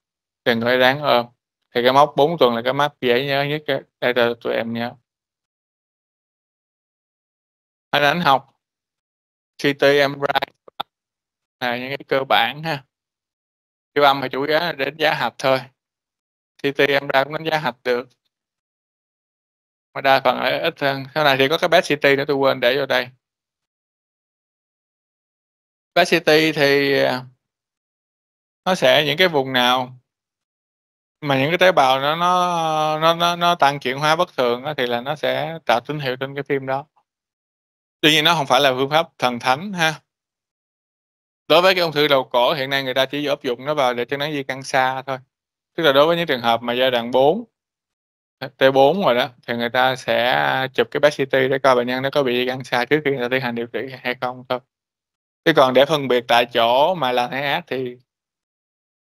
đừng có đáng ôm. Thì cái mốc 4 tuần là cái mốc dễ nhớ nhất đây là cho tụi em nhớ anh ảnh học CT MRI là những cái cơ bản ha. Siêu âm thì chủ yếu là đánh giá hạch thôi. CT MRI cũng đánh giá hạch được. Mà đa phần là ít hơn, sau này thì có cái PET CT nữa tôi quên để vô đây. PET CT thì, à, nó sẽ những cái vùng nào mà những cái tế bào nó nó nó nó nó tăng chuyển hóa bất thường đó, thì là nó sẽ tạo tín hiệu trên cái phim đó. Tuy nhiên nó không phải là phương pháp thần thánh ha. Đối với cái ung thư đầu cổ hiện nay người ta chỉ áp dụng nó vào để chẩn đoán di căn xa thôi. Tức là đối với những trường hợp mà giai đoạn 4 T4 rồi đó, thì người ta sẽ chụp cái PET CT để coi bệnh nhân nó có bị di căn xa trước khi người ta tiến hành điều trị hay không thôi. Chứ còn để phân biệt tại chỗ mà làm hay ác thì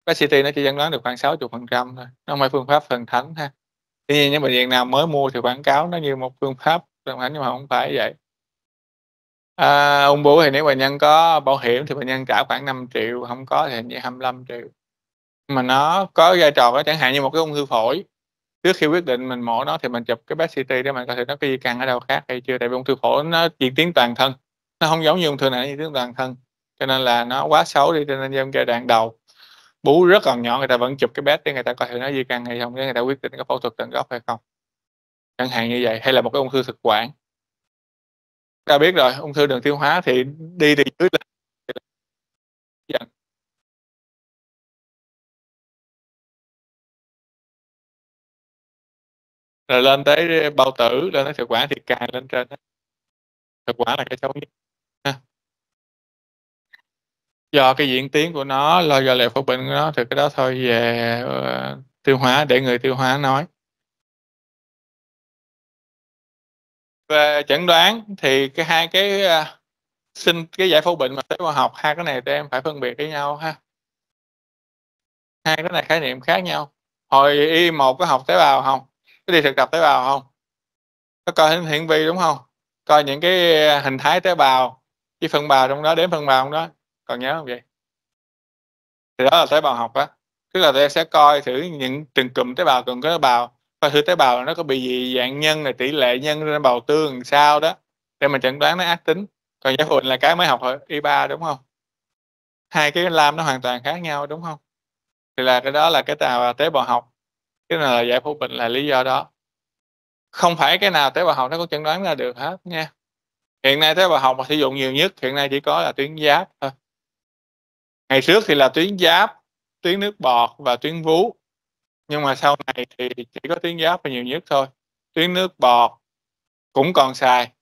PET CT nó chỉ chẩn đoán được khoảng 60% thôi, nó không phải phương pháp thần thánh ha. Tuy nhiên những bệnh viện nào mới mua thì quảng cáo nó như một phương pháp thần thánh nhưng mà không phải vậy. À, ung bướu thì nếu bệnh nhân có bảo hiểm thì bệnh nhân trả khoảng 5 triệu, không có thì hình như 25 triệu. Mà nó có vai trò đó, chẳng hạn như một cái ung thư phổi, trước khi quyết định mình mổ nó thì mình chụp cái PET CT để mình coi thử nó có di căn ở đâu khác hay chưa, tại vì ung thư phổi nó diễn tiến toàn thân, nó không giống như ung thư này nó diễn tiến toàn thân, cho nên là nó quá xấu đi, cho nên trong giai đoạn đầu, bú rất còn nhỏ người ta vẫn chụp cái PET để người ta coi thử nó di căn hay không để người ta quyết định có phẫu thuật tận gốc hay không. Chẳng hạn như vậy, hay là một cái ung thư thực quản. Ta biết rồi, ung thư đường tiêu hóa thì đi từ dưới lên dần. Rồi lên tới bao tử, lên tới thực quản thì càng lên trên. Thực quản là cái xấu nhất, ha. Do cái diễn tiến của nó, lo do lệ pháp bệnh của nó thì cái đó thôi về, uh, tiêu hóa để người tiêu hóa nói. Về chẩn đoán thì cái hai cái, à, sinh cái giải phẫu bệnh và tế bào học, hai cái này tụi em phải phân biệt với nhau ha. Hai cái này khái niệm khác nhau. Hồi y một có học tế bào không Có đi thực tập tế bào không Có coi hiển hiển vi, đúng không Coi những cái à, hình thái tế bào, cái phân bào trong đó, đếm phân bào trong đó, còn nhớ không vậy? Thì đó là tế bào học á, tức là tụi em sẽ coi thử những từng cụm tế bào, từng tế bào, coi thử tế bào nó có bị gì dạng nhân là tỷ lệ nhân lên bào tương làm sao đó, để mình chẩn đoán nó ác tính. Còn giải phẫu bệnh là cái mới học ở y ba đúng không Hai cái lam nó hoàn toàn khác nhau, đúng không Thì là cái đó là cái tàu tế bào học, cái này là giải phẫu bệnh là lý do đó. Không phải cái nào tế bào học nó cũng chẩn đoán ra được hết nha. Hiện nay tế bào học mà sử dụng nhiều nhất hiện nay chỉ có là tuyến giáp thôi. Ngày trước thì là tuyến giáp, tuyến nước bọt và tuyến vú. Nhưng mà sau này thì chỉ có tuyến giáp là nhiều nhất thôi, tuyến nước bọt cũng còn xài.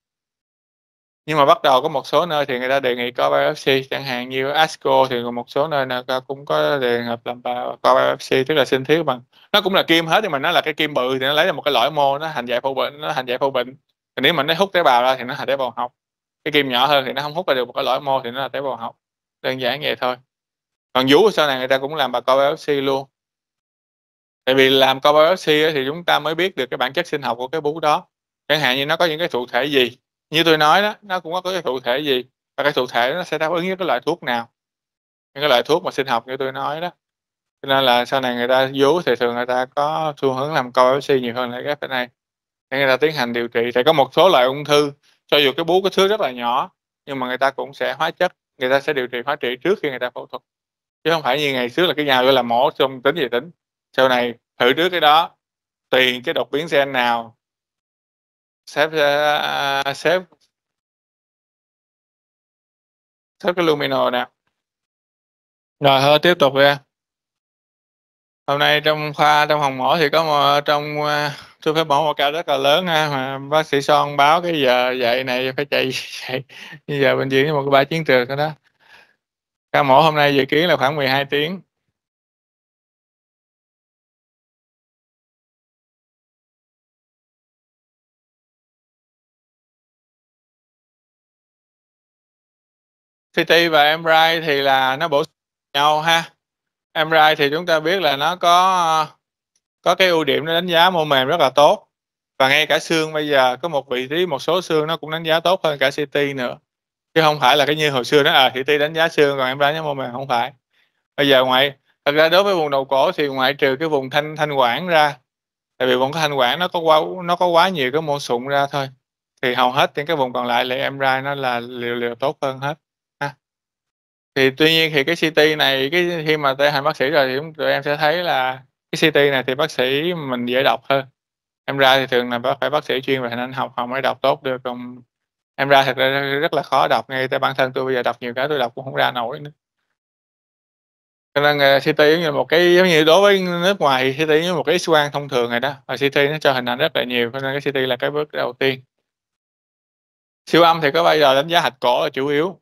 Nhưng mà bắt đầu có một số nơi thì người ta đề nghị có biopsy, chẳng hạn như ASCO thì một số nơi nào cũng có đề hợp làm có biopsy, tức là sinh thiết bằng nó cũng là kim hết nhưng mà nó là cái kim bự thì nó lấy ra một cái lõi mô nó thành giải phẫu bệnh nó thành giải phẫu bệnh. thì nếu mà nó hút tế bào ra thì nó thành tế bào học. Cái kim nhỏ hơn thì nó không hút ra được một cái lõi mô thì nó là tế bào học, đơn giản vậy thôi. Còn vú sau này người ta cũng làm bà co biopsy luôn. Tại vì làm co biopsy thì chúng ta mới biết được cái bản chất sinh học của cái bú đó. Chẳng hạn như nó có những cái thụ thể gì, như tôi nói đó, nó cũng có cái thụ thể gì và cái thụ thể nó sẽ đáp ứng với cái loại thuốc nào. Những cái loại thuốc mà sinh học như tôi nói đó. Cho nên là sau này người ta vú thì thường người ta có xu hướng làm co biopsy nhiều hơn là ghép bên này, để người ta tiến hành điều trị. sẽ có một số loại ung thư, cho dù cái bú cái thước rất là nhỏ, nhưng mà người ta cũng sẽ hóa chất, người ta sẽ điều trị hóa trị trước khi người ta phẫu thuật. Chứ không phải như ngày trước là cái nhà gọi là mổ xong tính gì tính. Sau này thử trước cái đó, tùy cái đột biến gen nào xếp, uh, à, xếp à, xếp cái luminal nè. Rồi hơi tiếp tục đi. Hôm nay trong khoa, trong phòng mổ thì có một trong, à, tôi phải mổ một ca rất là lớn ha, mà bác sĩ Son báo cái giờ dậy này phải chạy chạy bây giờ bệnh viện có một cái bãi chiến trường đó. Ca mổ hôm nay dự kiến là khoảng 12 tiếng. CT và MRI thì là nó bổ nhau ha. MRI thì chúng ta biết là nó có có cái ưu điểm nó đánh giá mô mềm rất là tốt. Và ngay cả xương bây giờ có một vị trí một số xương nó cũng đánh giá tốt hơn cả CT nữa. Chứ không phải là cái như hồi xưa nó, à CT đánh giá xương còn MRI đánh giá mô mềm, không phải. Bây giờ ngoại thật ra đối với vùng đầu cổ thì ngoại trừ cái vùng thanh thanh quản ra, tại vì vùng thanh quản nó có quá nó có quá nhiều cái mô sụn ra thôi, thì hầu hết những cái vùng còn lại là MRI nó là liều liều tốt hơn hết. Thì tuy nhiên thì cái CT này cái khi mà tay hành bác sĩ rồi thì chúng tụi em sẽ thấy là cái CT này thì bác sĩ mình dễ đọc hơn. em ra thì thường là phải bác sĩ chuyên về hình ảnh học họ mới đọc tốt được, còn em ra thật ra rất là khó đọc, ngay tại bản thân tôi bây giờ đọc nhiều cái tôi đọc cũng không ra nổi nữa. Cho nên, ờ, CT giống như một cái giống như đối với nước ngoài thì CT giống như một cái X-quang thông thường này đó, và CT nó cho hình ảnh rất là nhiều, cho nên cái CT là cái bước đầu tiên. Siêu âm thì có bây giờ đánh giá hạch cổ là chủ yếu,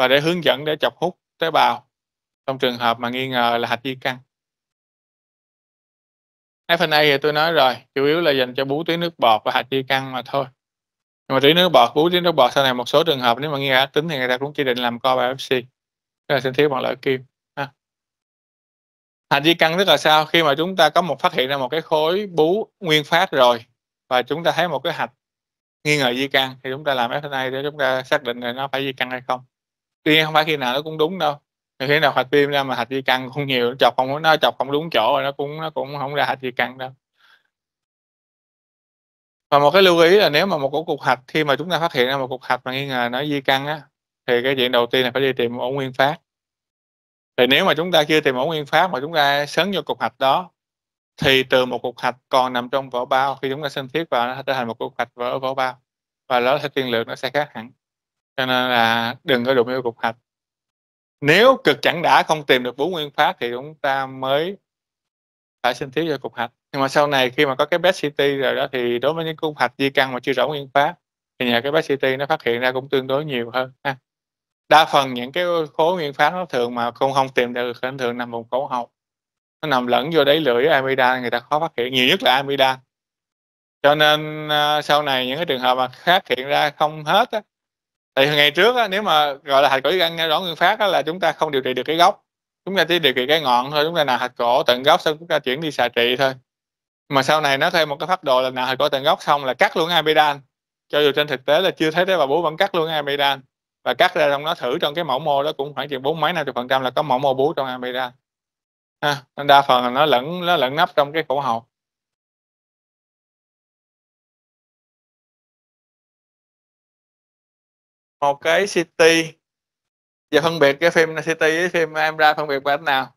và để hướng dẫn để chọc hút tế bào, trong trường hợp mà nghi ngờ là hạch di căn. FNA thì tôi nói rồi, chủ yếu là dành cho bú tuyến nước bọt và hạch di căn mà thôi. Nhưng mà tuyến nước bọt, bú tuyến nước bọt sau này một số trường hợp nếu mà nghi ngờ tính thì người ta cũng chỉ định làm co biopsy, tức là sinh thiết bằng lợi kim ha. Hạch di căn tức là sao? Khi mà chúng ta có một phát hiện ra một cái khối bú nguyên phát rồi và chúng ta thấy một cái hạch nghi ngờ di căn thì chúng ta làm FNA để chúng ta xác định là nó phải di căn hay không. Tuy nhiên phải khi nào nó cũng đúng đâu, khi nào hạch viêm ra mà hạch di căn không nhiều, chọc không nó chọc không đúng chỗ rồi nó cũng nó cũng không ra hạch di căn đâu. Và một cái lưu ý là nếu mà một cục hạch khi mà chúng ta phát hiện ra một cục hạch mà nghi ngờ nó di căn á, thì cái chuyện đầu tiên là phải đi tìm ổ nguyên phát. Thì nếu mà chúng ta chưa tìm ổ nguyên phát mà chúng ta sấn vô cục hạch đó, thì từ một cục hạch còn nằm trong vỏ bao khi chúng ta sinh thiết vào nó trở thành một cục hạch vỡ vỏ bao, và nó sẽ tiên lượng nó sẽ khác hẳn. Cho nên là đừng có đụng vô cục hạch. Nếu cực chẳng đã không tìm được bốn nguyên phát thì chúng ta mới phải xin thiếu cho cục hạch. Nhưng mà sau này khi mà có cái best city rồi đó thì đối với những cục hạch di căn mà chưa rõ nguyên phát, thì nhờ cái best city nó phát hiện ra cũng tương đối nhiều hơn ha. Đa phần những cái khối nguyên phát nó thường mà không không tìm được thì thường nằm vùng cổ họng. Nó nằm lẫn vô đáy lưỡi amida người ta khó phát hiện, nhiều nhất là amida. Cho nên, uh, sau này những cái trường hợp mà phát hiện ra không hết á, tại vì ngày trước á, nếu mà, gọi là, hạch cổ di căn rõ nguyên phát á là chúng ta không điều trị được cái gốc, chúng ta chỉ điều trị cái ngọn thôi, chúng ta nào hạch cổ tận gốc xong chúng ta chuyển đi xạ trị thôi. Mà sau này nó thêm một cái phát đồ là nào hạch cổ tận gốc xong là cắt luôn amidan, cho dù trên thực tế là chưa thấy tế bào bú vẫn cắt luôn amidan, và cắt ra trong nó thử trong cái mẫu mô đó cũng khoảng chừng bốn mấy 50% là có mẫu mô bú trong amidan. Ha, nên đa phần là nó lẫn nó lẫn nắp trong cái cổ họng. Một cái city giờ phân biệt cái phim city với phim em ra phân biệt bằng nào?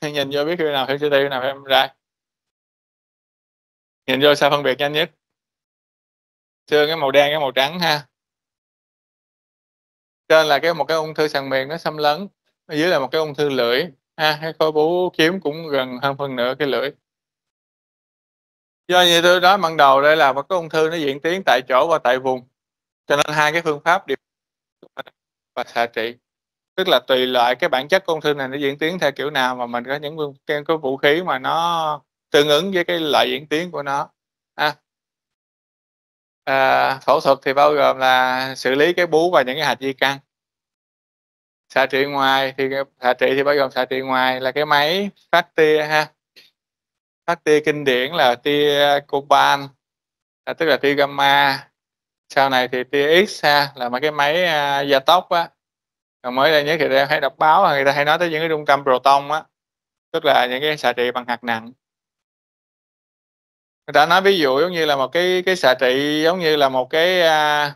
Nhìn vô biết phim nào phim city phim nào phim ra Nhìn vô sao phân biệt nhanh nhất? Xương cái màu đen, cái màu trắng ha. Trên là cái một cái ung thư sàn miệng nó xâm lấn, ở dưới là một cái ung thư lưỡi ha, cái khối bú kiếm cũng gần hơn phân nửa cái lưỡi. Do như tôi nói ban đầu đây là một cái ung thư nó diễn tiến tại chỗ và tại vùng, cho nên hai cái phương pháp điều và xạ trị. Tức là tùy loại cái bản chất con ung thư này nó diễn tiến theo kiểu nào mà mình có những phương cái cái vũ khí mà nó tương ứng với cái loại diễn tiến của nó à. À, phẫu thuật thì bao gồm là xử lý cái bú và những cái hạt di căn. Xạ trị ngoài thì xạ trị thì bao gồm xạ trị ngoài là cái máy phát tia ha. Phát tia kinh điển là tia coban à, tức là tia gamma. Sau này thì tia X ha, là mấy cái máy, uh, gia tốc á. Còn mới đây nhất thì em hay đọc báo người ta hay nói tới những cái trung tâm proton á, tức là những cái xạ trị bằng hạt nặng. Người ta nói ví dụ giống như là một cái cái xạ trị giống như là một cái, uh,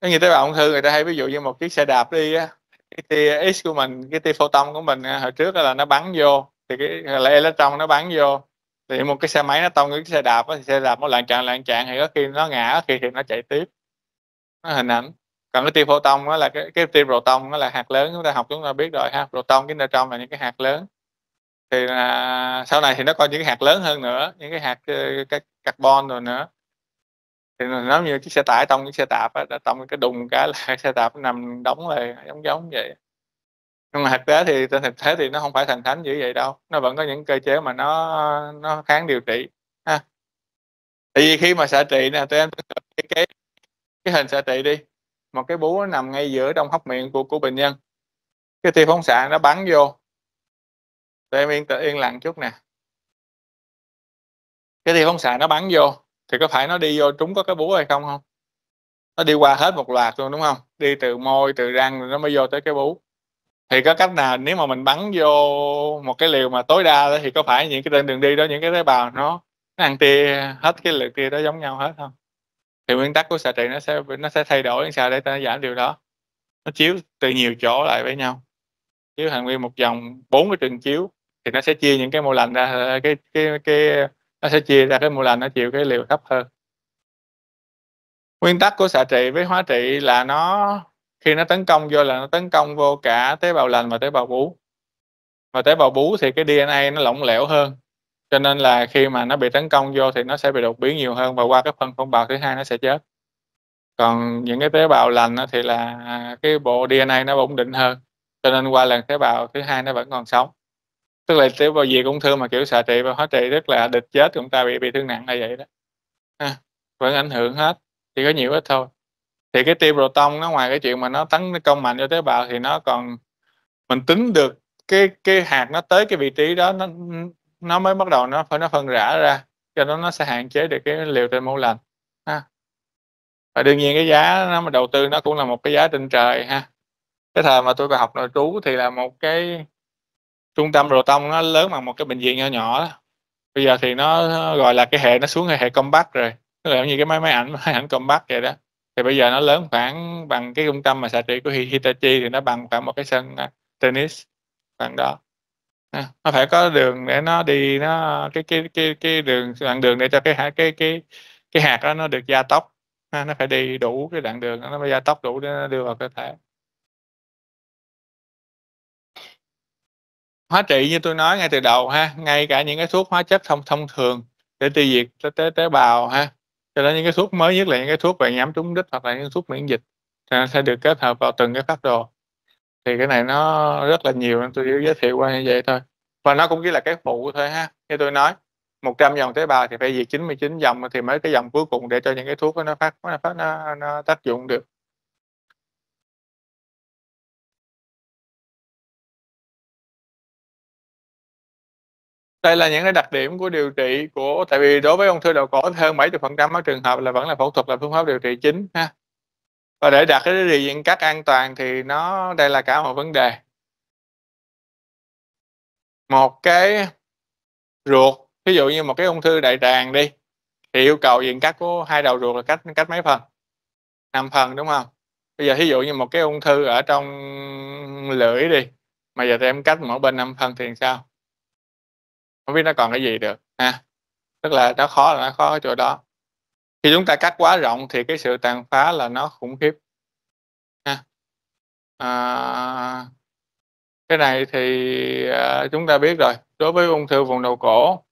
giống như tế bào ung thư người ta hay ví dụ như một chiếc xe đạp đi á, cái tia X của mình, cái tia photon của mình, à, hồi trước là nó bắn vô, thì cái là electron nó bắn vô, thì một cái xe máy nó tông cái xe đạp á, thì xe đạp nó loạn trạng loạn trạng thì có khi nó ngã, có khi thì nó chạy tiếp. Nó hình ảnh. Còn cái tia photon đó là cái cái tia proton nó là hạt lớn, chúng ta học chúng ta biết rồi ha, proton với neutron là những cái hạt lớn. Thì là sau này thì nó có những cái hạt lớn hơn nữa, những cái hạt, ờ, cái carbon rồi nữa. Thì nó như chiếc xe tải tông chiếc xe tạp á, tông cái đùng cái là xe tạp nó nằm đóng lại giống giống vậy. Nhưng mà thực tế thì trên thực tế thì nó không phải thành thánh dữ vậy đâu, nó vẫn có những cơ chế mà nó nó kháng điều trị ha. Tại vì khi mà xạ trị nè, tụi em cái cái cái hình xạ trị đi, một cái bú nó nằm ngay giữa trong hốc miệng của của bệnh nhân. Cái tia phóng xạ nó bắn vô. Tụi em yên t yên lặng chút nè. Cái tia phóng xạ nó bắn vô, thì có phải nó đi vô trúng có cái bú hay không không? Nó đi qua hết một loạt luôn, đúng không? Đi từ môi, từ răng rồi nó mới vô tới cái bú. Thì có cách nào nếu mà mình bắn vô một cái liều mà tối đa đó thì có phải những cái trên đường đi đó, những cái tế bào nó nó ăn tia hết cái lượng tia đó giống nhau hết không Thì nguyên tắc của xạ trị nó sẽ nó sẽ thay đổi làm sao để ta giảm điều đó. Nó chiếu từ nhiều chỗ lại với nhau, chiếu hàng nguyên một vòng bốn cái trường chiếu thì nó sẽ chia những cái mô lành ra, cái cái cái nó sẽ chia ra cái mô lành nó chịu cái liều thấp hơn. Nguyên tắc của xạ trị với hóa trị là nó khi nó tấn công vô là nó tấn công vô cả tế bào lành và tế bào bú. Và tế bào bú thì cái DNA nó lỏng lẻo hơn, cho nên là khi mà nó bị tấn công vô thì nó sẽ bị đột biến nhiều hơn và qua cái phân phong bào thứ hai nó sẽ chết. Còn những cái tế bào lành thì là à, cái bộ DNA nó ổn định hơn, cho nên qua lần tế bào thứ hai nó vẫn còn sống. Tức là tế bào diệt ung thư mà kiểu xạ trị và hóa trị rất là địch chết chúng ta bị bị thương nặng là vậy đó. Ha, vẫn ảnh hưởng hết, chỉ có nhiều ít thôi. Thì cái tia proton nó ngoài cái chuyện mà nó tấn công mạnh cho tế bào thì nó còn mình tính được cái cái hạt nó tới cái vị trí đó nó nó mới bắt đầu nó phải nó phân rã ra, cho nên nó sẽ hạn chế được cái liều trên mẫu lành ha. Và đương nhiên cái giá nó mà đầu tư nó cũng là một cái giá trên trời ha. Cái thời mà tôi còn học nội trú thì là một cái trung tâm proton nó lớn bằng một cái bệnh viện nhỏ nhỏ đó. Bây giờ thì nó gọi là cái hệ nó xuống hệ hệ compact rồi, nó là giống như cái máy máy ảnh máy ảnh compact vậy đó. Thì bây giờ nó lớn khoảng bằng cái trung tâm mà xạ trị của Hitachi thì nó bằng khoảng một cái sân, à, tennis, khoảng đó. à, nó phải có đường để nó đi nó cái cái cái cái đường đoạn đường để cho cái hạt cái cái cái hạt đó nó được gia tốc, à, nó phải đi đủ cái đoạn đường đó nó mới gia tốc đủ để nó đưa vào cơ thể. Hóa trị như tôi nói ngay từ đầu ha, ngay cả những cái thuốc hóa chất thông thông thường để tiêu diệt tế tế tế bào ha, cho nên những cái thuốc mới nhất là những cái thuốc về nhắm trúng đích hoặc là những thuốc miễn dịch, thì nó sẽ được kết hợp vào từng cái phác đồ. Thì cái này nó rất là nhiều nên tôi chỉ giới thiệu qua như vậy thôi. Và nó cũng chỉ là cái phụ thôi ha, như tôi nói, 100 dòng tế bào thì phải diệt 99 dòng thì mới cái dòng cuối cùng để cho những cái thuốc đó nó phát nó phát nó nó tác dụng được. Đây là những cái đặc điểm của điều trị của tại vì đối với ung thư đầu cổ hơn 70% các trường hợp là vẫn là phẫu thuật là phương pháp điều trị chính ha. Và để đạt cái gì diện cắt an toàn thì nó đây là cả một vấn đề. Một cái ruột, ví dụ như một cái ung thư đại tràng đi, thì yêu cầu diện cắt của hai đầu ruột là cách cách mấy phần? năm phần, đúng không Bây giờ thí dụ như một cái ung thư ở trong lưỡi đi, mà giờ tụi em cắt mỗi bên năm phần thì sao? Không biết nó còn cái gì được ha. Tức là nó khó là nó khó ở chỗ đó. Khi chúng ta cắt quá rộng thì cái sự tàn phá là nó khủng khiếp. Ha. À, cái này thì, à, chúng ta biết rồi, đối với ung thư vùng đầu cổ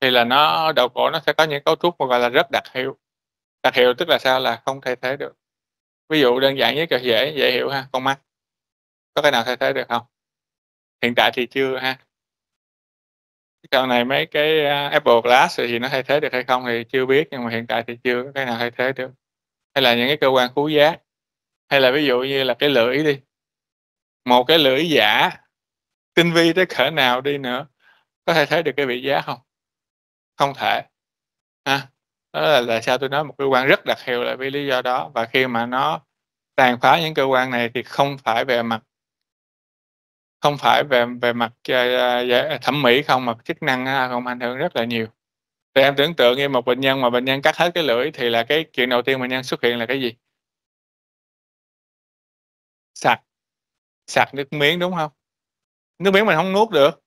thì là nó đầu cổ nó sẽ có những cấu trúc mà gọi là rất đặc hiệu. Đặc hiệu tức là sao? Là không thay thế được. Ví dụ đơn giản nhất là dễ dễ hiểu ha, con mắt. Có cái nào thay thế được không? Hiện tại thì chưa ha. Sau này mấy cái, à, Apple Glass thì nó thay thế được hay không thì chưa biết, nhưng mà hiện tại thì chưa có cái nào thay thế được. Hay là những cái cơ quan khứu giác, hay là ví dụ như là cái lưỡi đi. Một cái lưỡi giả, tinh vi tới cỡ nào đi nữa, có thay thế được cái vị giác không Không thể. Ha, đó là tại sao tôi nói một cơ quan rất đặc hiệu là vì lý do đó, và khi mà nó tàn phá những cơ quan này thì không phải về mặt không phải về về mặt, uh, thẩm mỹ không mà chức năng à, không cũng ảnh hưởng rất là nhiều. Thì em tưởng tượng như một bệnh nhân mà bệnh nhân cắt hết cái lưỡi thì là cái chuyện đầu tiên bệnh nhân xuất hiện là cái gì? Sặc. Sặc nước miếng, đúng không Nước miếng mình không nuốt được.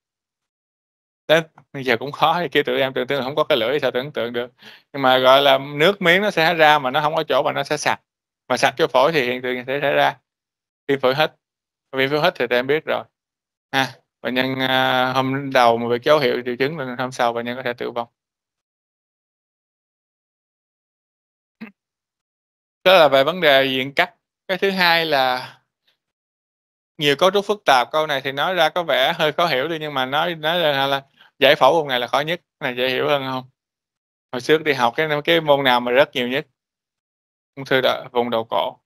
nên bây giờ cũng khó thì kia tụi em tưởng tượng không có cái lưỡi sao tưởng tượng được. Nhưng mà, gọi là, nước miếng nó sẽ ra mà nó không có chỗ mà nó sẽ sặc, mà sặc cho phổi thì hiện tượng sẽ xảy ra, viêm phổi hết viêm phổi hết thì tụi em biết rồi, à bệnh nhân, a, hôm đầu mà bị dấu hiệu triệu chứng là hôm sau bệnh nhân có thể tử vong. Đó là về vấn đề diện cắt. Cái thứ hai là nhiều cấu trúc phức tạp, câu này thì nói ra có vẻ hơi khó hiểu đi, nhưng mà nói nói là, là giải phẫu vùng này là khó nhất, cái này dễ hiểu hơn không? Hồi trước đi học cái cái môn nào mà rất nhiều nhất? Ung thư đ vùng đầu cổ.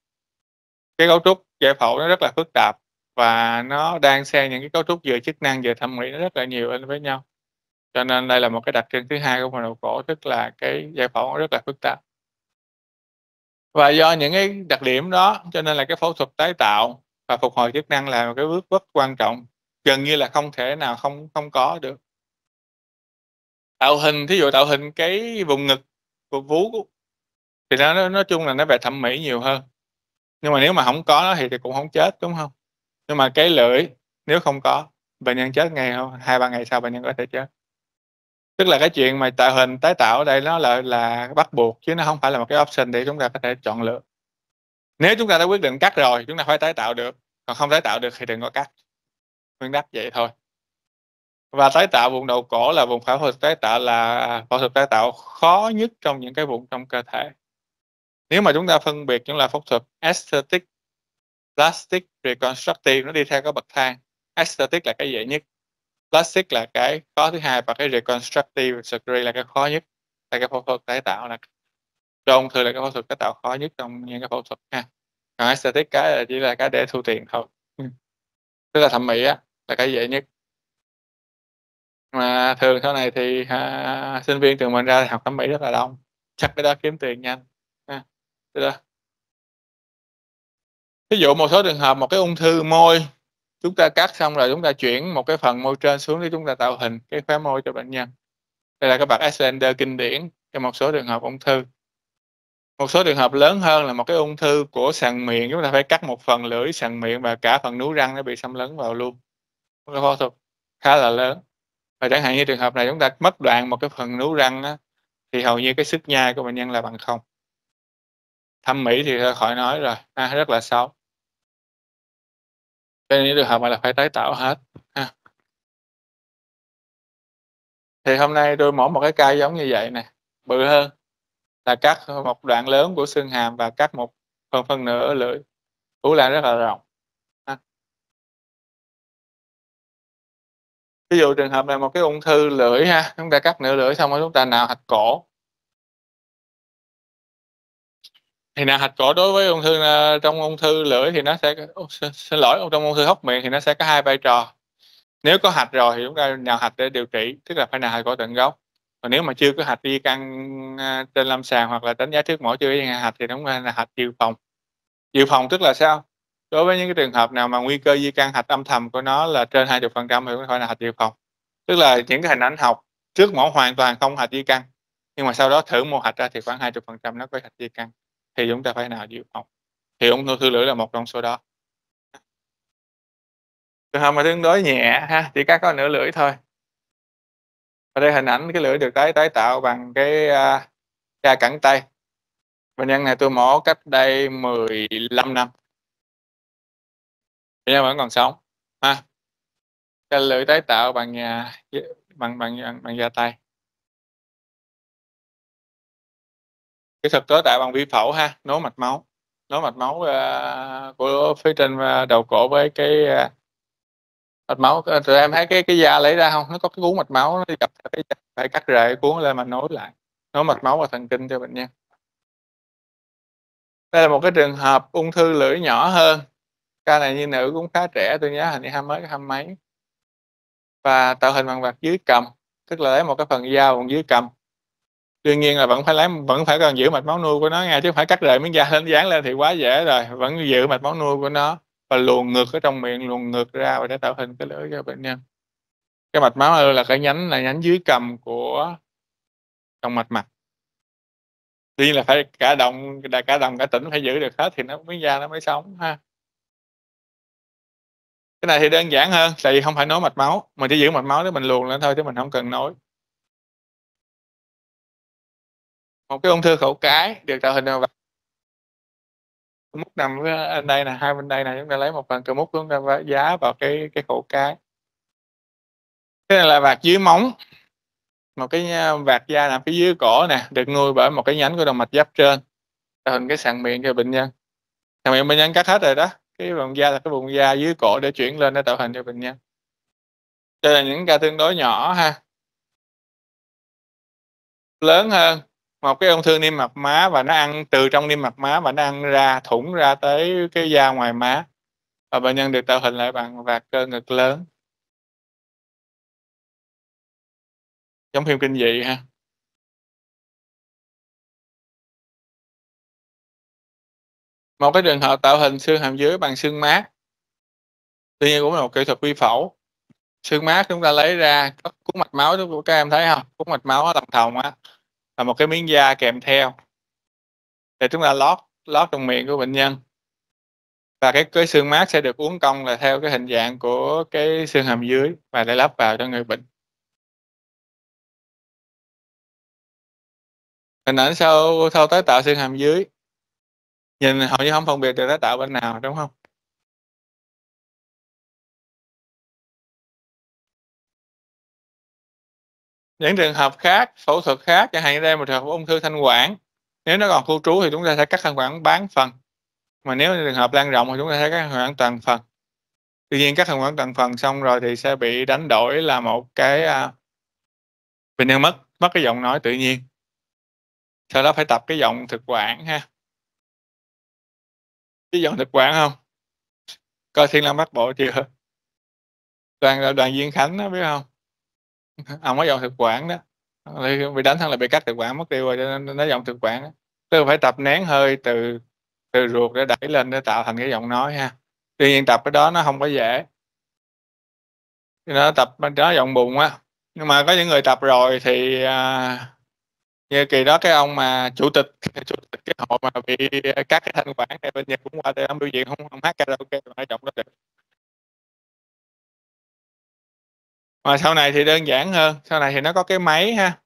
Cái cấu trúc giải phẫu nó rất là phức tạp và nó đang xen những cái cấu trúc vừa chức năng vừa thẩm mỹ nó rất là nhiều lên với nhau. Cho nên đây là một cái đặc trưng thứ hai của phần đầu cổ, tức là cái giải phẫu nó rất là phức tạp. Và do những cái đặc điểm đó cho nên là cái phẫu thuật tái tạo và phục hồi chức năng là một cái bước rất quan trọng, gần như là không thể nào không không có được. Tạo hình, thí dụ tạo hình cái vùng ngực, vùng vú thì nó nó nói chung là nó về thẩm mỹ nhiều hơn. Nhưng mà nếu mà không có nó thì thì cũng không chết, đúng không nhưng mà cái lưỡi nếu không có, bệnh nhân chết ngay hông 2-3 ngày sau bệnh nhân có thể chết. Tức là cái chuyện mà tạo hình tái tạo ở đây nó là là bắt buộc chứ nó không phải là một cái option để chúng ta có thể chọn lựa. Nếu chúng ta đã quyết định cắt rồi, chúng ta phải tái tạo được, còn không tái tạo được thì đừng có cắt. Nguyên tắc vậy thôi. Và tái tạo vùng đầu cổ là vùng phẫu thuật tái tạo là phẫu thuật tái tạo khó nhất trong những cái vùng trong cơ thể. Nếu mà chúng ta phân biệt những là phẫu thuật aesthetic, plastic, reconstructive nó đi theo cái bậc thang. Aesthetic là cái dễ nhất, plastic là cái khó thứ hai và cái reconstructive surgery là cái khó nhất, là cái phẫu thuật tái tạo là trong thường là cái phẫu thuật tái tạo khó nhất trong những cái phẫu thuật ha. Còn aesthetic cái là chỉ là cái để thu tiền thôi. Ừ. Tức là thẩm mỹ á, là cái dễ nhất. Mà thường sau này thì, ha, sinh viên trường mình ra học thẩm mỹ rất là đông, chắc cái đó kiếm tiền nhanh, ha, đó. Ví dụ một số trường hợp một cái ung thư môi, chúng ta cắt xong rồi chúng ta chuyển một cái phần môi trên xuống để chúng ta tạo hình cái khóe môi cho bệnh nhân. Đây là các bạn Alexander kinh điển cho một số trường hợp ung thư. Một số trường hợp lớn hơn là một cái ung thư của sàn miệng, chúng ta phải cắt một phần lưỡi, sàn miệng và cả phần núi răng nó bị xâm lấn vào luôn. Một cái phẫu thuật khá là lớn. Và chẳng hạn như trường hợp này chúng ta mất đoạn một cái phần núi răng á, thì hầu như cái sức nhai của bệnh nhân là bằng không. Thẩm mỹ thì khỏi nói rồi, à, rất là xấu. Cho nên những trường hợp này là phải tái tạo hết, ha. Thì hôm nay tôi mổ một cái ca giống như vậy nè, bự hơn, là cắt một đoạn lớn của xương hàm và cắt một phần phân nửa ở lưỡi, ủ lại rất là rộng, ha. Ví dụ trường hợp này một cái ung thư lưỡi ha, chúng ta cắt nửa lưỡi xong rồi chúng ta nào hạch cổ. Thì nạo hạch cổ đối với ung thư, à, trong ung thư lưỡi thì nó sẽ xin lỗi, trong ung thư hốc miệng thì nó sẽ có hai vai trò. Nếu có hạch rồi thì chúng ta nạo hạch để điều trị, tức là phải nạo hạch cổ tận gốc. Còn nếu mà chưa có hạch di căn, à, trên lâm sàng hoặc là đánh giá trước mỗi chưa có hạch thì đúng là hạch dự phòng. Dự phòng tức là sao? Đối với những cái trường hợp nào mà nguy cơ di căn hạch âm thầm của nó là trên 20% thì cũng phải là hạch dự phòng. Tức là những cái hình ảnh học trước mổ hoàn toàn không hạch di căn, nhưng mà sau đó thử mô hạch ra thì khoảng 20% nó có hạch di căn, thì chúng ta phải nào dự phòng. Thì ung thư lưỡi là một trong số đó. Trường hợp mà tương đối nhẹ ha, chỉ cắt có nửa lưỡi thôi. Ở đây hình ảnh cái lưỡi được tái tái tạo bằng cái, uh, da cẳng tay. Bệnh nhân này tôi mổ cách đây 15 năm. Bệnh nhân vẫn còn sống, ha. Cái lưỡi tái tạo bằng, nhà bằng bằng bằng bằng da tay. Cái thực tế tạo bằng vi phẫu ha, nối mạch máu, nối mạch máu, uh, của phía trên, à, đầu cổ với cái, uh, mạch máu, tụi em thấy cái cái da lấy ra không? Nó có cái cuốn mạch máu nó gặp cái da, phải cắt rễ cuốn lên mà nối lại, nối mạch máu và thần kinh cho bệnh nhân. Đây là một cái trường hợp ung thư lưỡi nhỏ hơn, ca này như nữ cũng khá trẻ, tôi nhớ hình như hai mới hai mấy. Và tạo hình bằng vạt dưới cầm tức là lấy một cái phần da vùng dưới cầm. Đương nhiên là vẫn phải lấy vẫn phải còn giữ mạch máu nuôi của nó nghe chứ không phải cắt rời miếng da lên dán lên thì quá dễ rồi, vẫn giữ mạch máu nuôi của nó và luồn ngược ở trong miệng, luồn ngược ra và để tạo hình cái lưỡi cho bệnh nhân. Cái mạch máu ơ là cái nhánh là nhánh dưới cầm của trong mạch mặt. Tuy nhiên là phải cả đồng cả đồng cả tỉnh phải giữ được hết thì nó miếng da nó mới sống ha. Cái này thì đơn giản hơn, tại vì không phải nối mạch máu, mình chỉ giữ mạch máu để mình luồn lên thôi chứ mình không cần nối. Một cái ung thư khẩu cái được tạo hình bằng Mút nằm ở, đây nè, hai bên đây nè, chúng ta lấy một phần cờ mút chúng ta vá giá vào cái cái khẩu cái. Cái này là vạt dưới móng. Một cái à, vạt da nằm phía dưới cổ nè, được nuôi bởi một cái nhánh của động mạch giáp trên, tạo hình cái sàn miệng cho bệnh nhân. Sàn miệng bệnh nhân cắt hết rồi đó, cái vùng da là cái vùng da dưới cổ để chuyển lên để tạo hình cho bệnh nhân. Đây là những ca tương đối nhỏ ha. Lớn hơn, một cái ung thư niêm mạc má và nó ăn từ trong niêm mạc má và nó ăn ra thủng ra tới cái da ngoài má. Và bệnh nhân được tạo hình lại bằng vạt cơ ngực lớn. Giống phim kinh dị ha. Một cái trường hợp tạo hình xương hàm dưới bằng xương má Tuy nhiên cũng là một kỹ thuật vi phẫu. Xương má chúng ta lấy ra, có cuốn mạch máu của các em thấy không Cuốn mạch máu ở lòng thòng á, và một cái miếng da kèm theo. Để chúng ta lót lót trong miệng của bệnh nhân. Và cái cái xương mát sẽ được uốn cong là theo cái hình dạng của cái xương hàm dưới và để lắp vào cho người bệnh. Hình ảnh sau sau tái tạo xương hàm dưới. Nhìn hầu như không phân biệt được tái tạo bên nào, đúng không Những trường hợp khác, phẫu thuật khác, chẳng hạn như đây một trường hợp ung thư thanh quản, nếu nó còn khu trú thì chúng ta sẽ cắt thanh quản bán phần. Mà nếu trường hợp lan rộng thì chúng ta sẽ cắt thanh quản toàn phần. Tuy nhiên cắt thanh quản toàn phần xong rồi thì sẽ bị đánh đổi là một cái, uh, bệnh nhân mất mất cái giọng nói tự nhiên. Sau đó phải tập cái giọng thực quản ha. Cái giọng thực quản không? Coi Thiên Long bắt Bộ chưa? Đoàn đoàn Viên Khánh đó biết không? ông có giọng thực quản đó, bị đánh thân là bị cắt thực quản mất tiêu rồi cho nên nó giọng thực quản đó. Tức là phải tập nén hơi từ từ ruột để đẩy lên để tạo thành cái giọng nói ha. Tuy nhiên tập cái đó nó không có dễ. Nó tập bên đó giọng bùng á, nhưng mà có những người tập rồi thì, à, như kỳ đó cái ông mà chủ tịch chủ tịch cái hội mà bị cắt cái thanh quản này bên Nhật cũng qua đây ông biểu diễn không, không hát karaoke mà giọng đó được. Mà sau này thì đơn giản hơn, sau này thì nó có cái máy ha.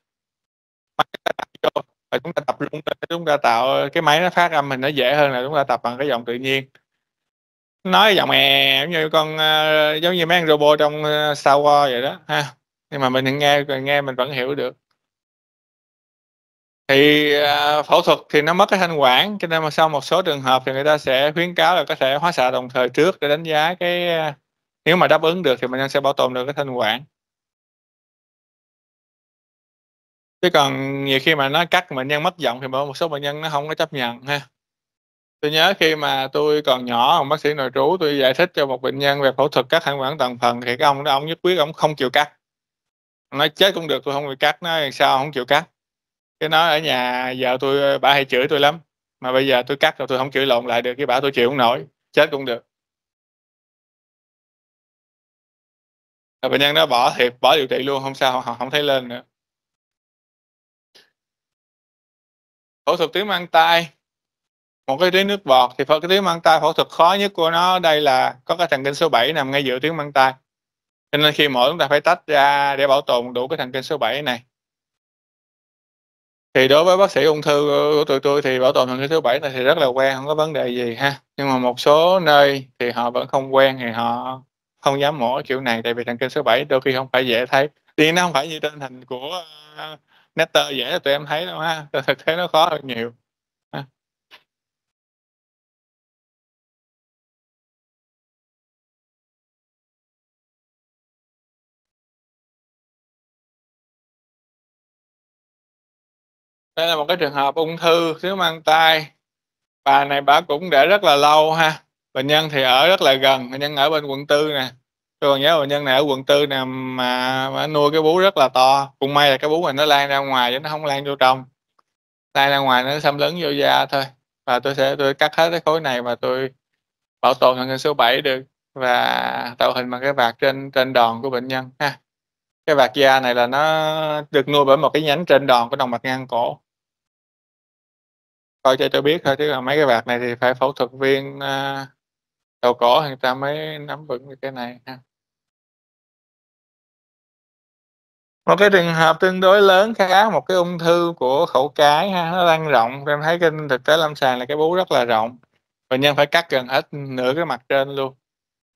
Máy đặt vô và chúng ta tập luôn chúng ta tạo cái máy nó phát âm mình nó dễ hơn là chúng ta tập bằng cái giọng tự nhiên. Nói giọng mè giống như con, ờ, giống như mấy con robot trong, ờ, Star Wars vậy đó ha, nhưng mà mình nghe nghe mình vẫn hiểu được. Thì, ờ, phẫu thuật thì nó mất cái thanh quản, cho nên mà sau một số trường hợp thì người ta sẽ khuyến cáo là có thể hóa xạ đồng thời trước để đánh giá cái, nếu mà đáp ứng được thì bệnh nhân sẽ bảo tồn được cái thanh quản. Chứ còn nhiều khi mà nó cắt bệnh nhân mất giọng thì một số bệnh nhân nó không có chấp nhận ha. Tôi nhớ khi mà tôi còn nhỏ, ông bác sĩ nội trú, tôi giải thích cho một bệnh nhân về phẫu thuật cắt thanh quản toàn phần thì cái ông đó ông nhất quyết ông không chịu cắt. Nói: "Chết cũng được tôi không bị cắt." Nói: "Sao không chịu cắt?" Cái nói: "Ở nhà vợ tôi bà hay chửi tôi lắm, mà bây giờ tôi cắt rồi tôi không chửi lộn lại được cái bà tôi chịu không nổi, chết cũng được." Là bệnh nhân nó bỏ thiệt, bỏ điều trị luôn, không sao, họ không thấy lên nữa. Phẫu thuật tuyến mang tai. Một cái tuyến nước bọt thì phẫu cái tuyến mang tai phẫu thuật khó nhất của nó đây là có cái thần kinh số 7 nằm ngay giữa tuyến mang tai. Cho nên khi mổ chúng ta phải tách ra để bảo tồn đủ cái thần kinh số 7 này. Thì đối với bác sĩ ung thư của tụi tôi thì bảo tồn thần kinh số 7 này thì rất là quen, không có vấn đề gì ha. Nhưng mà một số nơi thì họ vẫn không quen thì họ không dám mổ kiểu này, tại vì thần kinh số 7 đôi khi không phải dễ thấy. thì nó không phải như trên hình của, ờ, uh, Nectar dễ là tụi em thấy đâu ha, thực tế nó khó hơn nhiều. Ha. Đây là một cái trường hợp ung thư xíu mang tai. Bà này bà cũng để rất là lâu ha. Bệnh nhân thì ở rất là gần, bệnh nhân ở bên quận tư nè. Tôi còn nhớ bệnh nhân này ở quận tư nè mà mà nuôi cái bú rất là to, cũng may là cái bú mình nó lan ra ngoài chứ nó không lan vô trong. Lan ra ngoài nó xâm lấn vô da thôi. Và tôi sẽ tôi cắt hết cái khối này và tôi bảo tồn thần kinh số 7 được và tạo hình bằng cái vạt trên trên đòn của bệnh nhân ha. Cái vạt da này là nó được nuôi bởi một cái nhánh trên đòn của động mạch ngang cổ. Coi cho tôi biết thôi chứ là mấy cái vạt này thì phải phẫu thuật viên, uh, đầu cổ thì người ta mới nắm vững được cái này ha. Một cái trường hợp tương đối lớn khác, một cái ung thư của khẩu cái ha, nó lan rộng, em thấy trên thực tế lâm sàng là cái bú rất là rộng. Bệnh nhân phải cắt gần hết nửa cái mặt trên luôn,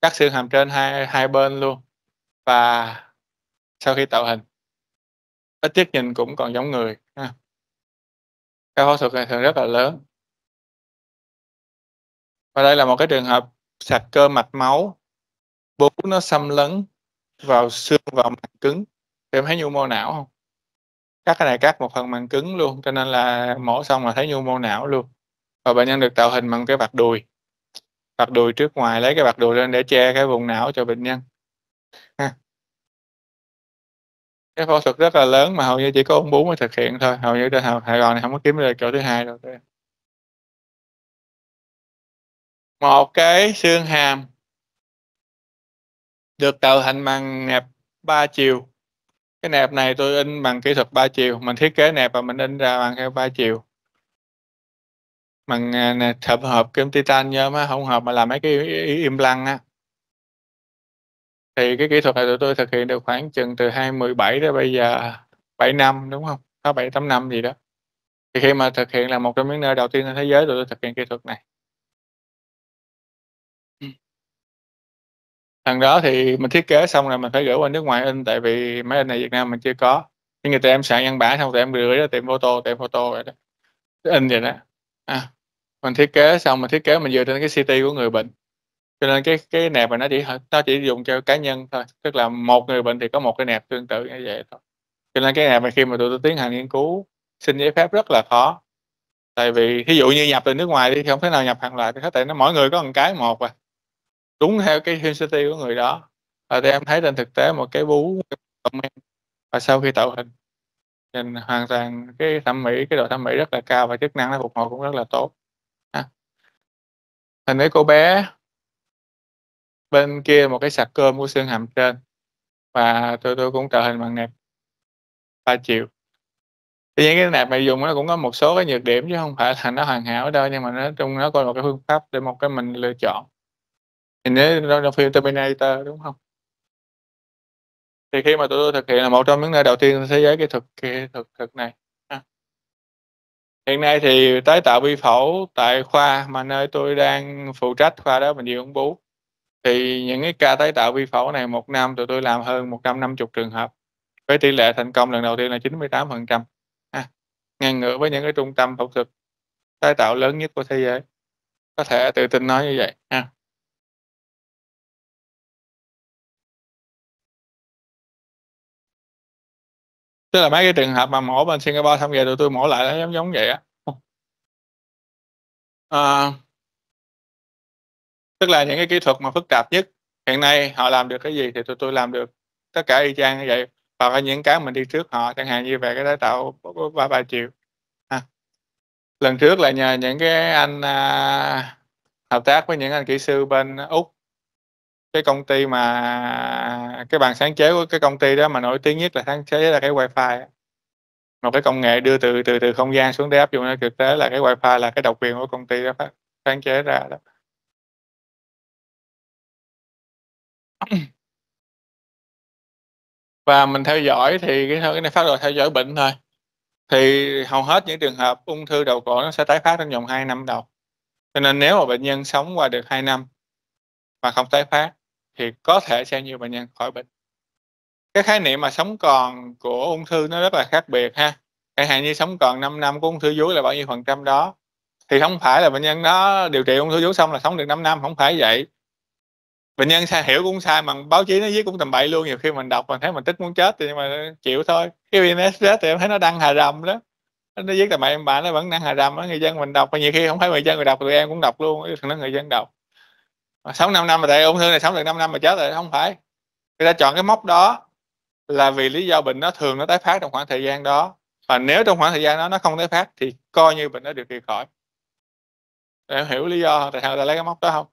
cắt xương hàm trên hai hai bên luôn. Và sau khi tạo hình. Ít nhất nhìn cũng còn giống người ha. Cái phẫu thuật này thường rất là lớn. Và đây là một cái trường hợp sạc cơ mạch máu, bú nó xâm lấn vào xương, vào màng cứng. Thì em thấy nhu mô não không? Cắt cái này cắt một phần màng cứng luôn, cho nên là mổ xong là thấy nhu mô não luôn. Và bệnh nhân được tạo hình bằng cái vạt đùi. Vạt đùi trước ngoài, lấy cái vạt đùi lên để che cái vùng não cho bệnh nhân. Ha. Cái phẫu thuật rất là lớn mà hầu như chỉ có ông Bú mới thực hiện thôi, hầu như trên Hà Sài Gòn này không có kiếm được chỗ thứ hai đâu Một cái xương hàm được tạo hình bằng nẹp ba chiều. Cái nẹp này tôi in bằng kỹ thuật ba chiều, mình thiết kế nẹp và mình in ra bằng theo ba chiều. Bằng, à, hợp hợp kim titanium á, không hợp mà làm mấy cái im lăng á. Thì cái kỹ thuật này tụi tôi thực hiện được khoảng chừng từ 2017 đến bây giờ 7 năm, đúng không, có 7, 8 năm gì đó. Thì khi mà thực hiện là một trong những nơi đầu tiên trên thế giới tụi tôi thực hiện kỹ thuật này. Thằng đó thì mình thiết kế xong rồi mình phải gửi qua nước ngoài in, tại vì máy in này Việt Nam mình chưa có. Nhưng người ta em soạn văn bản xong tụi em gửi ra tiệm photo, tiệm photo vậy đó, in vậy đó. À, mình thiết kế xong mình thiết kế mình dựa trên cái CT của người bệnh. Cho nên cái cái nẹp này nó chỉ nó chỉ dùng cho cá nhân thôi, tức là một người bệnh thì có một cái nẹp tương tự như vậy thôi. Cho nên cái nẹp này khi mà tụi tôi tiến hành nghiên cứu xin giấy phép rất là khó. Tại vì thí dụ như nhập từ nước ngoài đi thì không thể nào nhập hàng loạt thì hết, tại nó mỗi người có một cái một à. Đúng theo cái CT của người đó. Và thì em thấy trên thực tế một cái bú và sau khi tạo hình nhìn hoàn toàn cái thẩm mỹ, cái độ thẩm mỹ rất là cao và chức năng nó phục hồi cũng rất là tốt. Ha. Hình cái cô bé bên kia một cái sạc cơm của xương hàm trên và tụi tôi cũng tạo hình bằng nẹp 3 chiều. Tuy nhiên cái nẹp này dùng nó cũng có một số cái nhược điểm chứ không phải là nó hoàn hảo đâu, nhưng mà nó chung nó cũng một cái phương pháp để một cái mình lựa chọn. Thì nếu nó trong phim Terminator, đúng hông? Thì khi mà tụi tôi thực hiện là một trong những nơi đầu tiên trên thế giới kỹ thuật kỹ thuật thuật này ha. Hiện nay thì tái tạo vi phẫu tại khoa mà nơi tôi đang phụ trách khoa đó bệnh viện ung bướu. Thì những cái ca tái tạo vi phẫu này một năm tụi tôi làm hơn 150 trường hợp, với tỷ lệ thành công lần đầu tiên là 98%, ha. Ngang ngửa với những cái trung tâm phẫu thuật tái tạo lớn nhất của thế giới. Có thể tự tin nói như vậy ha. Tức là mấy cái trường hợp mà mổ bên Singapore xong về tụi tôi mổ lại nó giống giống vậy á. Ờ. Tức là những cái kỹ thuật mà phức tạp nhất, hiện nay họ làm được cái gì thì tụi tôi làm được tất cả y chang như vậy, hoặc là những cái mình đi trước họ, chẳng hạn như về cái tái tạo ba ba chiều, ha. Lần trước là nhờ những cái anh, a, hợp tác với những anh kỹ sư bên Úc. Cái công ty mà, cái bàn sáng chế của cái công ty đó mà nổi tiếng nhất là sáng chế là cái wifi. Một cái công nghệ đưa từ từ từ không gian xuống để áp dụng ra thực tế là cái wifi là cái độc quyền của công ty đó phát, sáng chế ra đó. Và mình theo dõi thì cái cái này phát rồi theo dõi bệnh thôi. Thì hầu hết những trường hợp ung thư đầu cổ nó sẽ tái phát trong vòng 2 năm đầu. Cho nên nếu mà bệnh nhân sống qua được 2 năm mà không tái phát thì có thể sẽ nhiều bệnh nhân khỏi bệnh. Cái khái niệm mà sống còn của ung thư nó rất là khác biệt ha. Chẳng hạn như sống còn 5 năm của ung thư vú là bao nhiêu phần trăm đó. Thì không phải là bệnh nhân đó điều trị ung thư vú xong là sống được 5 năm, không phải vậy. Bệnh nhân sai hiểu cũng sai, mà báo chí nó viết cũng tầm bậy luôn, nhiều khi mình đọc mình thấy mình tích muốn chết thì nhưng mà chịu thôi. Cái VNS thì em thấy nó đăng hà rầm đó, nó viết tầm bậy em bà nó vẫn đăng hà rầm đó. người dân mình đọc, và nhiều khi không phải người dân người đọc, tụi em cũng đọc luôn, Thằng nó người dân đọc. Mà sống 5 năm mà tại ung thư này sống được 5 năm mà chết rồi, không phải. Người ta chọn cái mốc đó là vì lý do bệnh nó thường nó tái phát trong khoảng thời gian đó, và nếu trong khoảng thời gian đó nó không tái phát thì coi như bệnh đó điều trị khỏi. Em hiểu lý do tại sao người ta lấy cái mốc đó không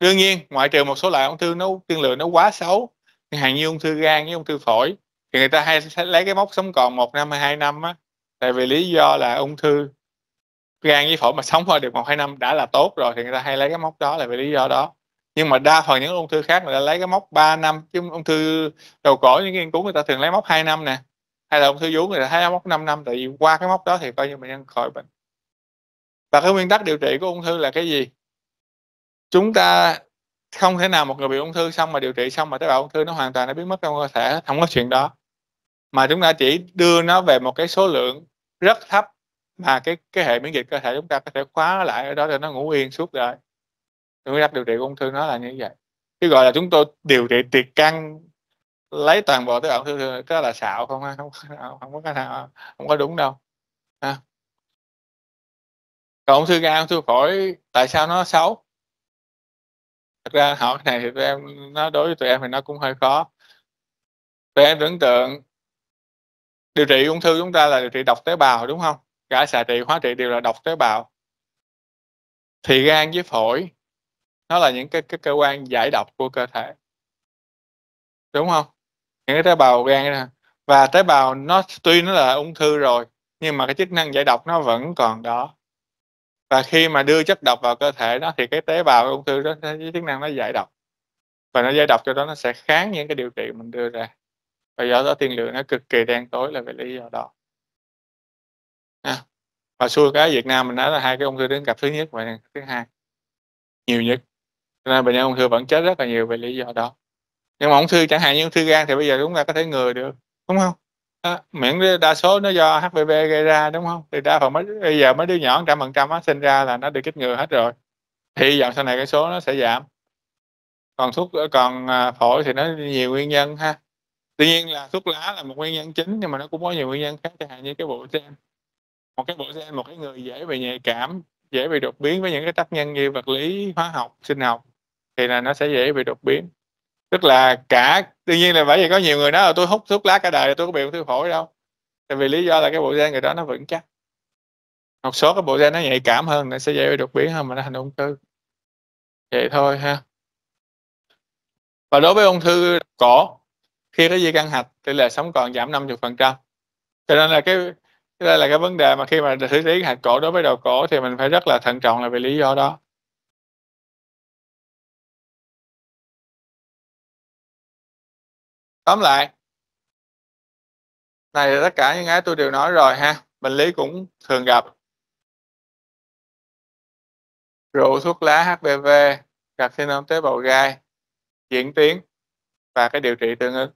Đương nhiên, ngoại trừ một số loại ung thư nó tiên lượng nó quá xấu, như hàng như ung thư gan với ung thư phổi, thì người ta hay lấy cái mốc sống còn một năm hay hai năm á, tại vì lý do là ung thư gan với phổi mà sống qua được 1-2 năm đã là tốt rồi thì người ta hay lấy cái mốc đó là vì lý do đó. Nhưng mà đa phần những ung thư khác người ta lấy cái mốc 3 năm, chứ ung thư đầu cổ những nghiên cứu người ta thường lấy mốc 2 năm nè, hay là ung thư vú người ta thấy mốc 5 năm, tại vì qua cái mốc đó thì coi như bệnh nhân khỏi bệnh. Và cái nguyên tắc điều trị của ung thư là cái gì? Chúng ta không thể nào một người bị ung thư xong mà điều trị xong mà tế bào ung thư nó hoàn toàn nó biến mất trong cơ thể, không có chuyện đó. mà chúng ta chỉ đưa nó về một cái số lượng rất thấp mà cái cái hệ miễn dịch cơ thể chúng ta có thể khóa lại ở đó để nó ngủ yên suốt đời nguyên tắc điều trị ung thư nó là như vậy. Chứ gọi là chúng tôi điều trị tiệt căn lấy toàn bộ tế bào ung thư đó là xạo không không, không có cái nào không có đúng đâu. À. còn ung thư gan ung thư phổi tại sao nó xấu? Thật ra hỏi cái này thì tụi em nó đối với tụi em thì nó cũng hơi khó. Tụi em tưởng tượng điều trị ung thư chúng ta là điều trị độc tế bào đúng không? Cả xạ trị hóa trị đều là độc tế bào. Thì gan với phổi nó là những cái, cái cơ quan giải độc của cơ thể. Đúng không? Những cái tế bào gan nè. Và tế bào nó tuy nó là ung thư rồi nhưng mà cái chức năng giải độc nó vẫn còn đó. Và khi mà đưa chất độc vào cơ thể nó thì cái tế bào ung thư đó cái chức năng nó giải độc. Và nó giải độc cho đó nó sẽ kháng những cái điều trị mình đưa ra. Và do đó tiên lượng nó cực kỳ đen tối là vì lý do đó. À. và xui cái Việt Nam mình nói là hai cái ung thư đến gặp thứ nhất và thứ hai. Nhiều nhất nên bệnh nhân ung thư vẫn chết rất là nhiều vì lý do đó. Nhưng mà ung thư chẳng hạn như ung thư gan thì bây giờ chúng ta có thể ngừa được đúng không? À, miễn đa số nó do HPV gây ra đúng không? Thì đa phần mấy bây giờ mấy đứa nhỏ trăm phần trăm sinh ra là nó được chích ngừa hết rồi. Thì vọng sau này cái số nó sẽ giảm. Còn thuốc còn à, phổi thì nó nhiều nguyên nhân ha. Tuy nhiên là thuốc lá là một nguyên nhân chính nhưng mà nó cũng có nhiều nguyên nhân khác chẳng hạn như cái bộ gen. Một cái bộ gen một cái người dễ bị nhạy cảm dễ bị đột biến với những cái tác nhân như vật lý hóa học sinh học thì là nó sẽ dễ bị đột biến. Tức là cả tuy nhiên là bởi vì có nhiều người nói là tôi hút thuốc lá cả đời tôi có bị ung thư phổi đâu. Tại vì lý do là cái bộ gen người đó nó vững chắc. Một số cái bộ gen nó nhạy cảm hơn nó sẽ dễ bị đột biến hơn mà nó thành ung thư. Vậy thôi ha. Và đối với ung thư cổ, khi có di căn hạch tỷ lệ sống còn giảm 50 phần trăm. Cho nên là cái đây là cái vấn đề mà khi mà xử lý hạch cổ đối với đầu cổ thì mình phải rất là thận trọng là vì lý do đó. Tóm lại, này là tất cả những cái tôi đều nói rồi ha. Bệnh lý cũng thường gặp. Rượu, thuốc lá HPV carcinom tế bào gai, diễn tiến và cái điều trị tương ứng.